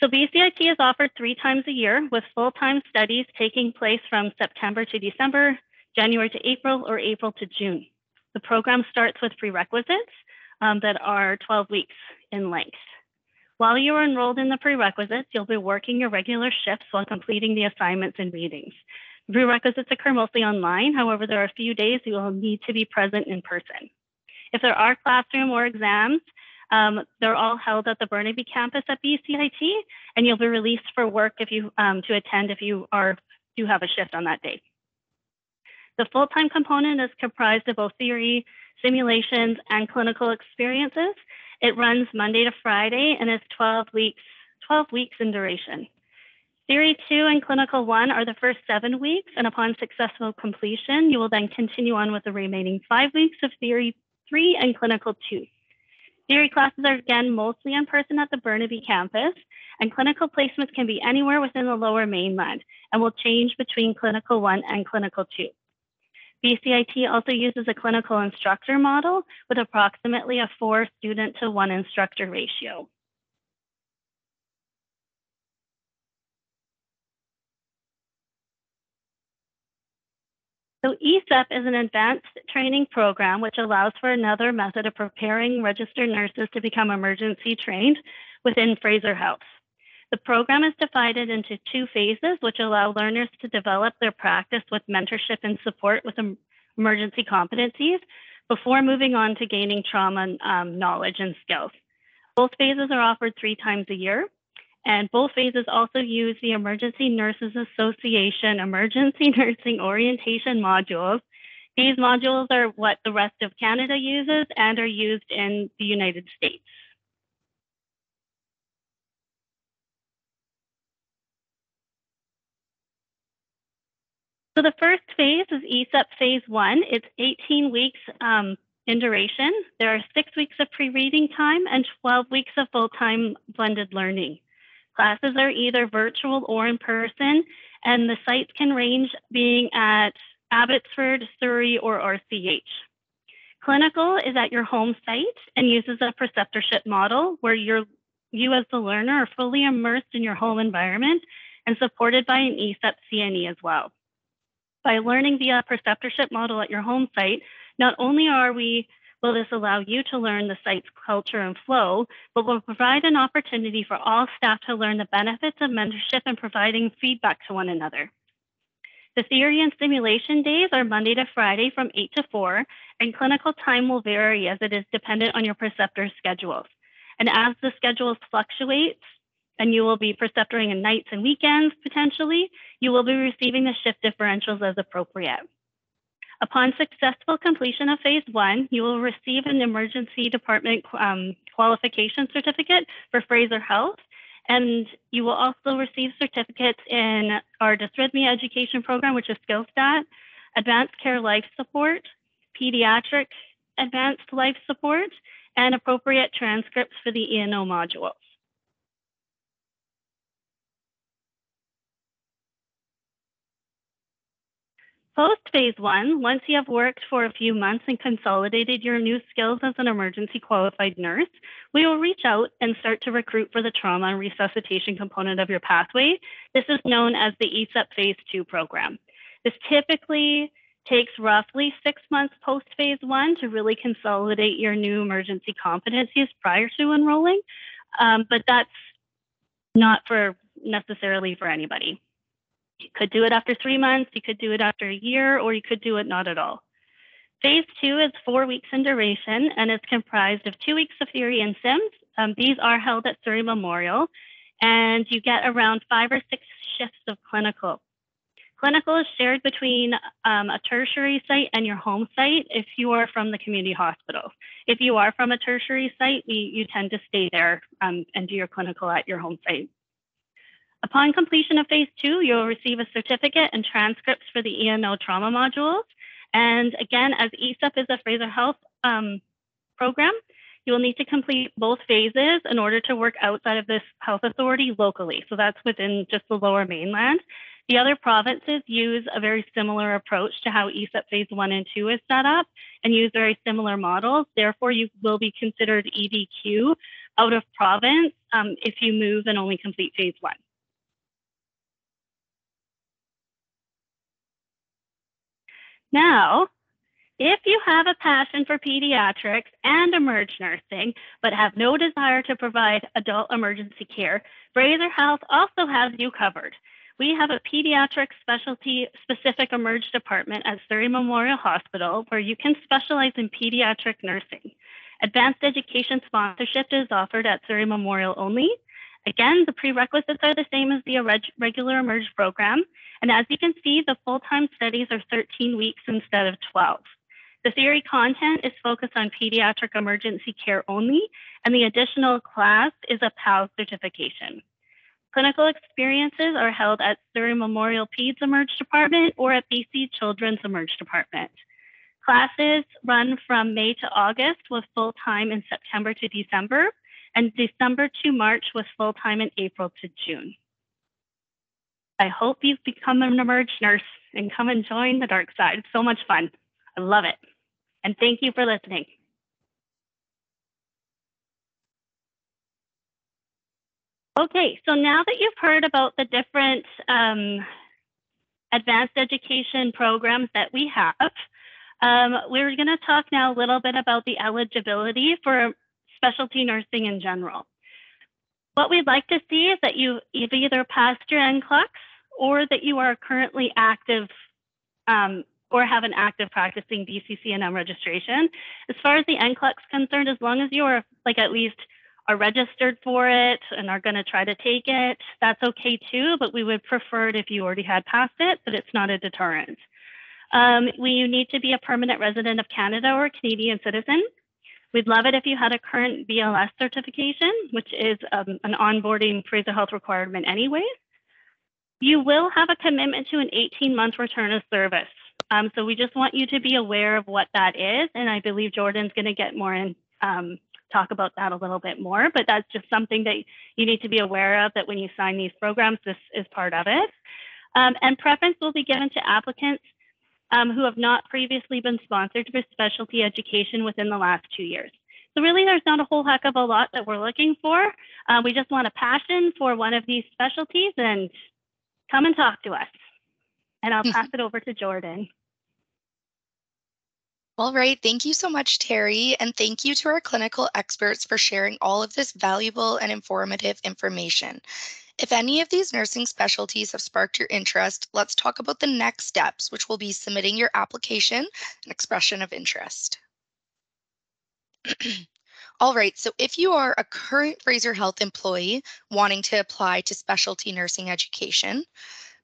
So BCIT is offered three times a year with full-time studies taking place from September to December, January to April, or April to June. The program starts with prerequisites um, that are 12 weeks in length. While you are enrolled in the prerequisites, you'll be working your regular shifts while completing the assignments and readings. Prerequisites occur mostly online. However, there are a few days you will need to be present in person. If there are classroom or exams, um, they're all held at the Burnaby campus at BCIT, and you'll be released for work if you um, to attend if you are do have a shift on that day. The full-time component is comprised of both theory, simulations, and clinical experiences. It runs Monday to Friday and is 12 weeks, 12 weeks in duration. Theory 2 and Clinical 1 are the first seven weeks, and upon successful completion, you will then continue on with the remaining five weeks of Theory 3 and Clinical 2. Theory classes are again mostly in person at the Burnaby campus, and clinical placements can be anywhere within the lower mainland and will change between Clinical 1 and Clinical 2. BCIT also uses a clinical instructor model with approximately a four student to one instructor ratio. So ESEP is an advanced training program which allows for another method of preparing registered nurses to become emergency trained within Fraser Health. The program is divided into two phases, which allow learners to develop their practice with mentorship and support with emergency competencies before moving on to gaining trauma um, knowledge and skills. Both phases are offered three times a year. And both phases also use the Emergency Nurses Association Emergency Nursing Orientation modules. These modules are what the rest of Canada uses and are used in the United States. So the first phase is ESEP phase one. It's 18 weeks um, in duration. There are six weeks of pre-reading time and 12 weeks of full-time blended learning. Classes are either virtual or in person, and the sites can range being at Abbotsford, Surrey, or RCH. Clinical is at your home site and uses a preceptorship model where you're, you as the learner are fully immersed in your home environment and supported by an ESEP CNE as well. By learning via uh, preceptorship model at your home site, not only are we will this allow you to learn the site's culture and flow, but will provide an opportunity for all staff to learn the benefits of mentorship and providing feedback to one another. The theory and simulation days are Monday to Friday from 8 to 4, and clinical time will vary as it is dependent on your preceptor's schedules. And as the schedules fluctuate, and you will be preceptoring in nights and weekends potentially, you will be receiving the shift differentials as appropriate. Upon successful completion of phase one, you will receive an emergency department um, qualification certificate for Fraser Health. And you will also receive certificates in our dysrhythmia education program, which is SkillStat, advanced care life support, pediatric advanced life support, and appropriate transcripts for the ENO modules. Post phase one, once you have worked for a few months and consolidated your new skills as an emergency qualified nurse, we will reach out and start to recruit for the trauma and resuscitation component of your pathway. This is known as the ESEP phase two program. This typically takes roughly six months post phase one to really consolidate your new emergency competencies prior to enrolling, um, but that's not for necessarily for anybody. You could do it after three months, you could do it after a year, or you could do it not at all. Phase two is four weeks in duration and is comprised of two weeks of theory and sims. Um, these are held at Surrey Memorial, and you get around five or six shifts of clinical. Clinical is shared between um, a tertiary site and your home site if you are from the community hospital. If you are from a tertiary site, we, you tend to stay there um, and do your clinical at your home site. Upon completion of phase two, you'll receive a certificate and transcripts for the ENO trauma modules. And again, as ESEP is a Fraser Health um, program, you will need to complete both phases in order to work outside of this health authority locally. So that's within just the lower mainland. The other provinces use a very similar approach to how ESEP phase one and two is set up and use very similar models. Therefore, you will be considered EDQ out of province um, if you move and only complete phase one. Now, if you have a passion for pediatrics and emerge nursing, but have no desire to provide adult emergency care, Fraser Health also has you covered. we have a pediatric specialty specific emerge department at Surrey Memorial Hospital where you can specialize in pediatric nursing. Advanced education sponsorship is offered at Surrey Memorial only. Again, the prerequisites are the same as the regular emerge program. And as you can see, the full-time studies are 13 weeks instead of 12. The theory content is focused on pediatric emergency care only, and the additional class is a PALS certification. Clinical experiences are held at Surrey Memorial Peds Emerge Department or at BC Children's Emerge Department. Classes run from May to August with full time in September to December, and December to March with full time in April to June. I hope you've become an Emerge nurse and come and join the dark side. It's so much fun. I love it. And thank you for listening. Okay, so now that you've heard about the different um, advanced education programs that we have, um, we're going to talk now a little bit about the eligibility for specialty nursing in general. What we'd like to see is that you, have either passed your NCLEX or that you are currently active um, or have an active practicing BCCNM registration. As far as the NCLEX concerned, as long as you are like at least are registered for it and are going to try to take it, that's okay too, but we would prefer it if you already had passed it, but it's not a deterrent. Um, we need to be a permanent resident of Canada or a Canadian citizen. We'd love it if you had a current BLS certification, which is um, an onboarding Fraser Health requirement anyways. You will have a commitment to an 18 month return of service. Um, so we just want you to be aware of what that is. And I believe Jordan's going to get more in, um, talk about that a little bit more, but that's just something that you need to be aware of that when you sign these programs, this is part of it. Um, and preference will be given to applicants um, who have not previously been sponsored for specialty education within the last two years. So really there's not a whole heck of a lot that we're looking for. Uh, we just want a passion for one of these specialties and come and talk to us. And I'll pass it over to Jordan. All right. Thank you so much, Terry. And thank you to our clinical experts for sharing all of this valuable and informative information. If any of these nursing specialties have sparked your interest, let's talk about the next steps, which will be submitting your application and expression of interest. All right, so if you are a current Fraser Health employee wanting to apply to specialty nursing education,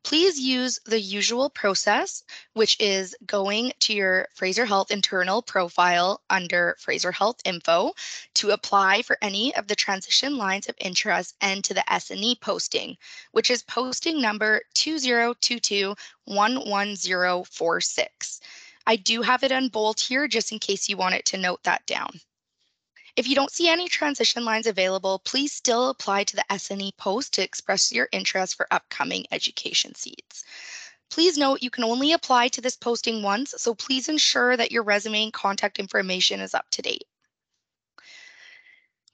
please use the usual process, which is going to your Fraser Health internal profile under Fraser Health Info to apply for any of the transition lines of interest and to the SNE posting, which is posting number 2022-11046. I do have it on bold here just in case you wanted to note that down. If you don't see any transition lines available, please still apply to the SNE post to express your interest for upcoming education seats. Please note you can only apply to this posting once, so please ensure that your resume and contact information is up to date.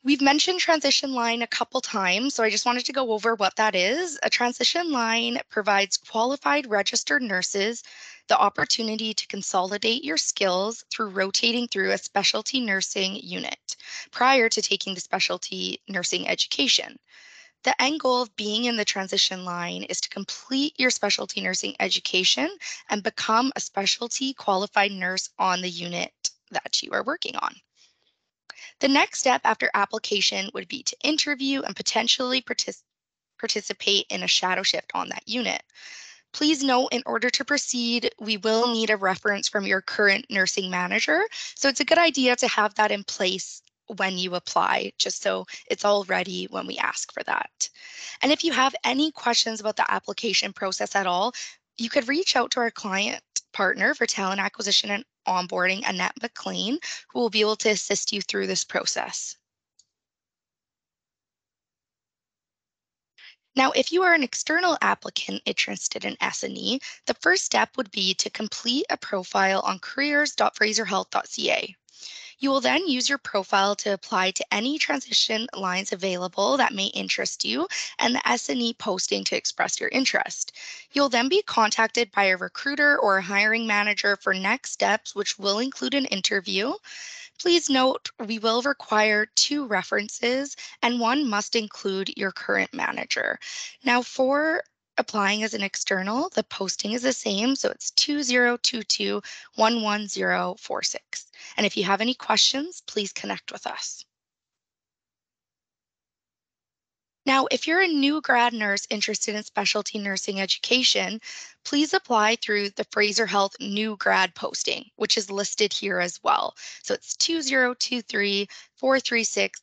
We've mentioned transition line a couple times, so I just wanted to go over what that is. A transition line provides qualified registered nurses the opportunity to consolidate your skills through rotating through a specialty nursing unit prior to taking the specialty nursing education. The end goal of being in the transition line is to complete your specialty nursing education and become a specialty qualified nurse on the unit that you are working on. The next step after application would be to interview and potentially partic participate in a shadow shift on that unit. Please note, in order to proceed, we will need a reference from your current nursing manager. So it's a good idea to have that in place when you apply, just so it's all ready when we ask for that. And if you have any questions about the application process at all, you could reach out to our client partner for talent acquisition and onboarding, Annette McLean, who will be able to assist you through this process. Now, if you are an external applicant interested in SNE, the first step would be to complete a profile on careers.fraserhealth.ca. You will then use your profile to apply to any transition lines available that may interest you and the SNE posting to express your interest. You'll then be contacted by a recruiter or a hiring manager for next steps, which will include an interview. Please note we will require two references and one must include your current manager. Now for applying as an external, the posting is the same, so it's 2022-11046. And if you have any questions, please connect with us. Now, if you're a new grad nurse interested in specialty nursing education, please apply through the Fraser Health new grad posting, which is listed here as well. So it's 2023 436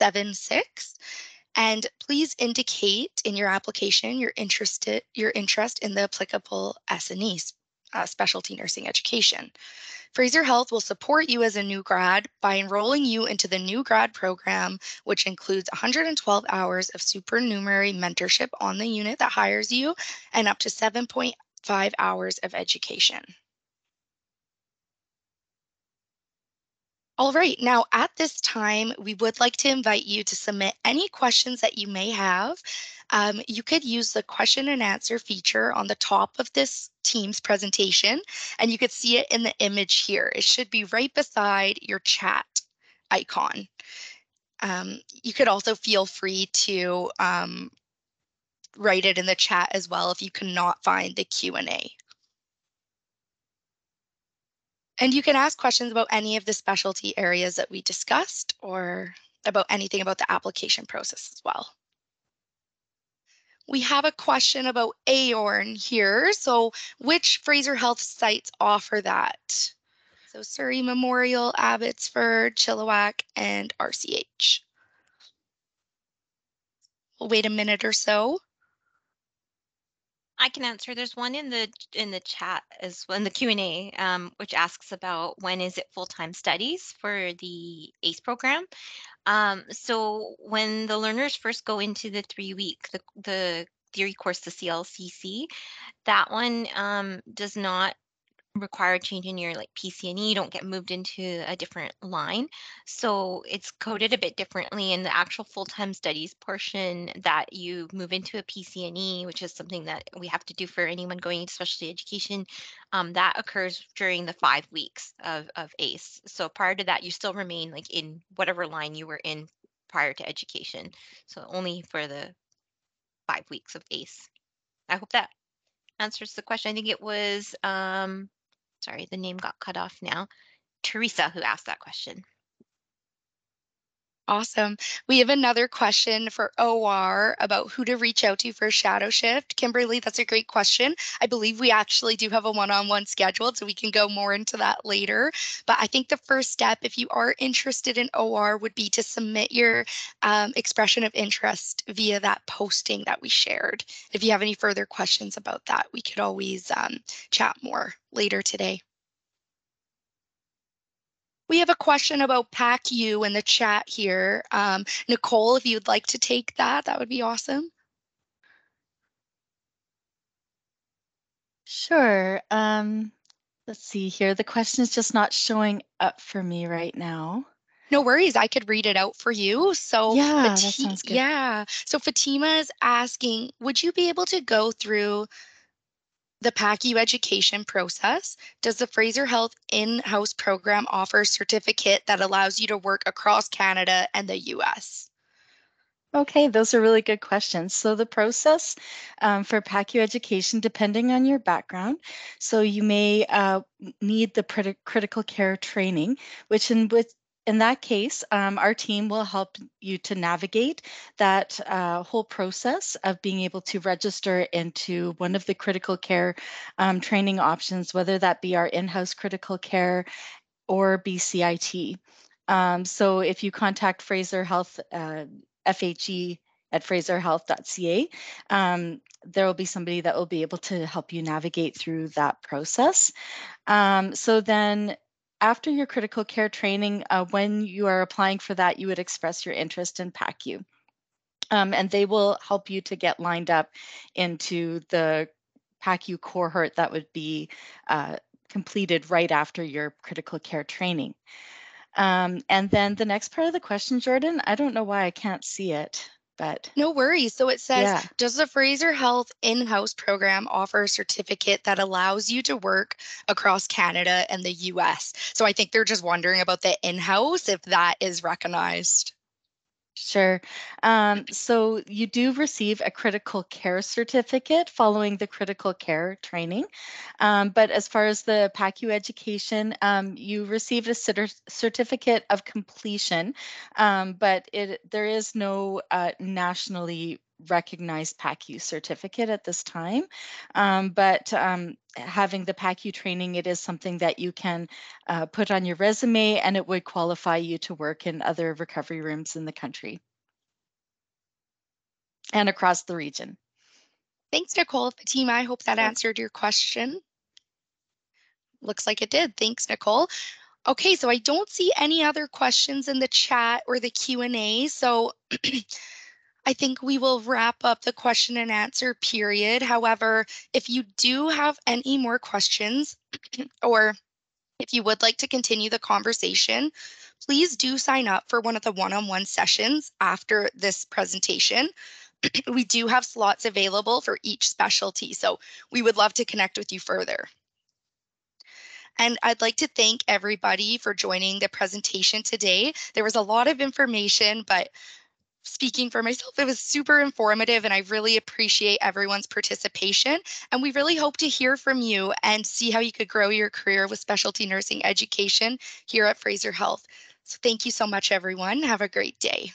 76. And please indicate in your application your interested your interest in the applicable SNE, uh, specialty nursing education. Fraser Health will support you as a new grad by enrolling you into the new grad program, which includes 112 hours of supernumerary mentorship on the unit that hires you and up to 7.5 hours of education. All right, now at this time, we would like to invite you to submit any questions that you may have. Um, you could use the question and answer feature on the top of this Teams presentation, and you could see it in the image here. It should be right beside your chat icon. Um, you could also feel free to um, write it in the chat as well if you cannot find the Q&A. And you can ask questions about any of the specialty areas that we discussed or about anything about the application process as well. We have a question about AORN here. So which Fraser Health sites offer that? So Surrey Memorial, Abbotsford, Chilliwack, and RCH. We'll wait a minute or so. I can answer. There's one in the in the chat as well in the Q and A, um, which asks about when is it full time studies for the ACE program. Um, so when the learners first go into the three week the the theory course, the CLCC, that one um, does not require a change in your like PCNE, you don't get moved into a different line. So it's coded a bit differently in the actual full-time studies portion that you move into a PCNE, which is something that we have to do for anyone going into specialty education. Um, that occurs during the five weeks of, of ACE. So prior to that, you still remain like in whatever line you were in prior to education. So only for the five weeks of ACE. I hope that answers the question. I think it was um, sorry, the name got cut off now. Teresa who asked that question. Awesome. We have another question for OR about who to reach out to for shadow shift. Kimberly, that's a great question. I believe we actually do have a one-on-one scheduled, so we can go more into that later. But I think the first step, if you are interested in OR, would be to submit your um, expression of interest via that posting that we shared. If you have any further questions about that, we could always um, chat more later today. We have a question about PACU in the chat here. Um, Nicole, if you'd like to take that, that would be awesome. Sure. Um, let's see here. The question is just not showing up for me right now. No worries, I could read it out for you. So yeah, that sounds good. Yeah. So Fatima is asking, would you be able to go through the PACU education process, does the Fraser Health in-house program offer a certificate that allows you to work across Canada and the US? Okay, those are really good questions. So the process um, for PACU education, depending on your background, so you may uh, need the critical care training, which in with in that case, um, our team will help you to navigate that uh, whole process of being able to register into one of the critical care um, training options, whether that be our in-house critical care or BCIT. Um, so if you contact Fraser Health, uh, FHE at fraserhealth.ca, um, there will be somebody that will be able to help you navigate through that process. Um, so then after your critical care training, uh, when you are applying for that, you would express your interest in PACU. Um, and they will help you to get lined up into the PACU cohort that would be uh, completed right after your critical care training. Um, and then the next part of the question, Jordan, I don't know why I can't see it but no worries. So it says, yeah. does the Fraser Health in-house program offer a certificate that allows you to work across Canada and the US? So I think they're just wondering about the in-house if that is recognized. Sure. Um, so you do receive a critical care certificate following the critical care training. Um, but as far as the PACU education, um, you receive a certificate of completion, um, but it, there is no uh, nationally recognized PACU certificate at this time. Um, but um, having the PACU training, it is something that you can uh, put on your resume and it would qualify you to work in other recovery rooms in the country and across the region. Thanks, Nicole. Fatima, I hope that answered your question. Looks like it did. Thanks, Nicole. Okay, so I don't see any other questions in the chat or the Q&A. So I think we will wrap up the question and answer period. However, if you do have any more questions or if you would like to continue the conversation, please do sign up for one of the one-on-one -on -one sessions after this presentation. we do have slots available for each specialty, so we would love to connect with you further. And I'd like to thank everybody for joining the presentation today. There was a lot of information, but speaking for myself, it was super informative and I really appreciate everyone's participation. And we really hope to hear from you and see how you could grow your career with specialty nursing education here at Fraser Health. So thank you so much, everyone. Have a great day.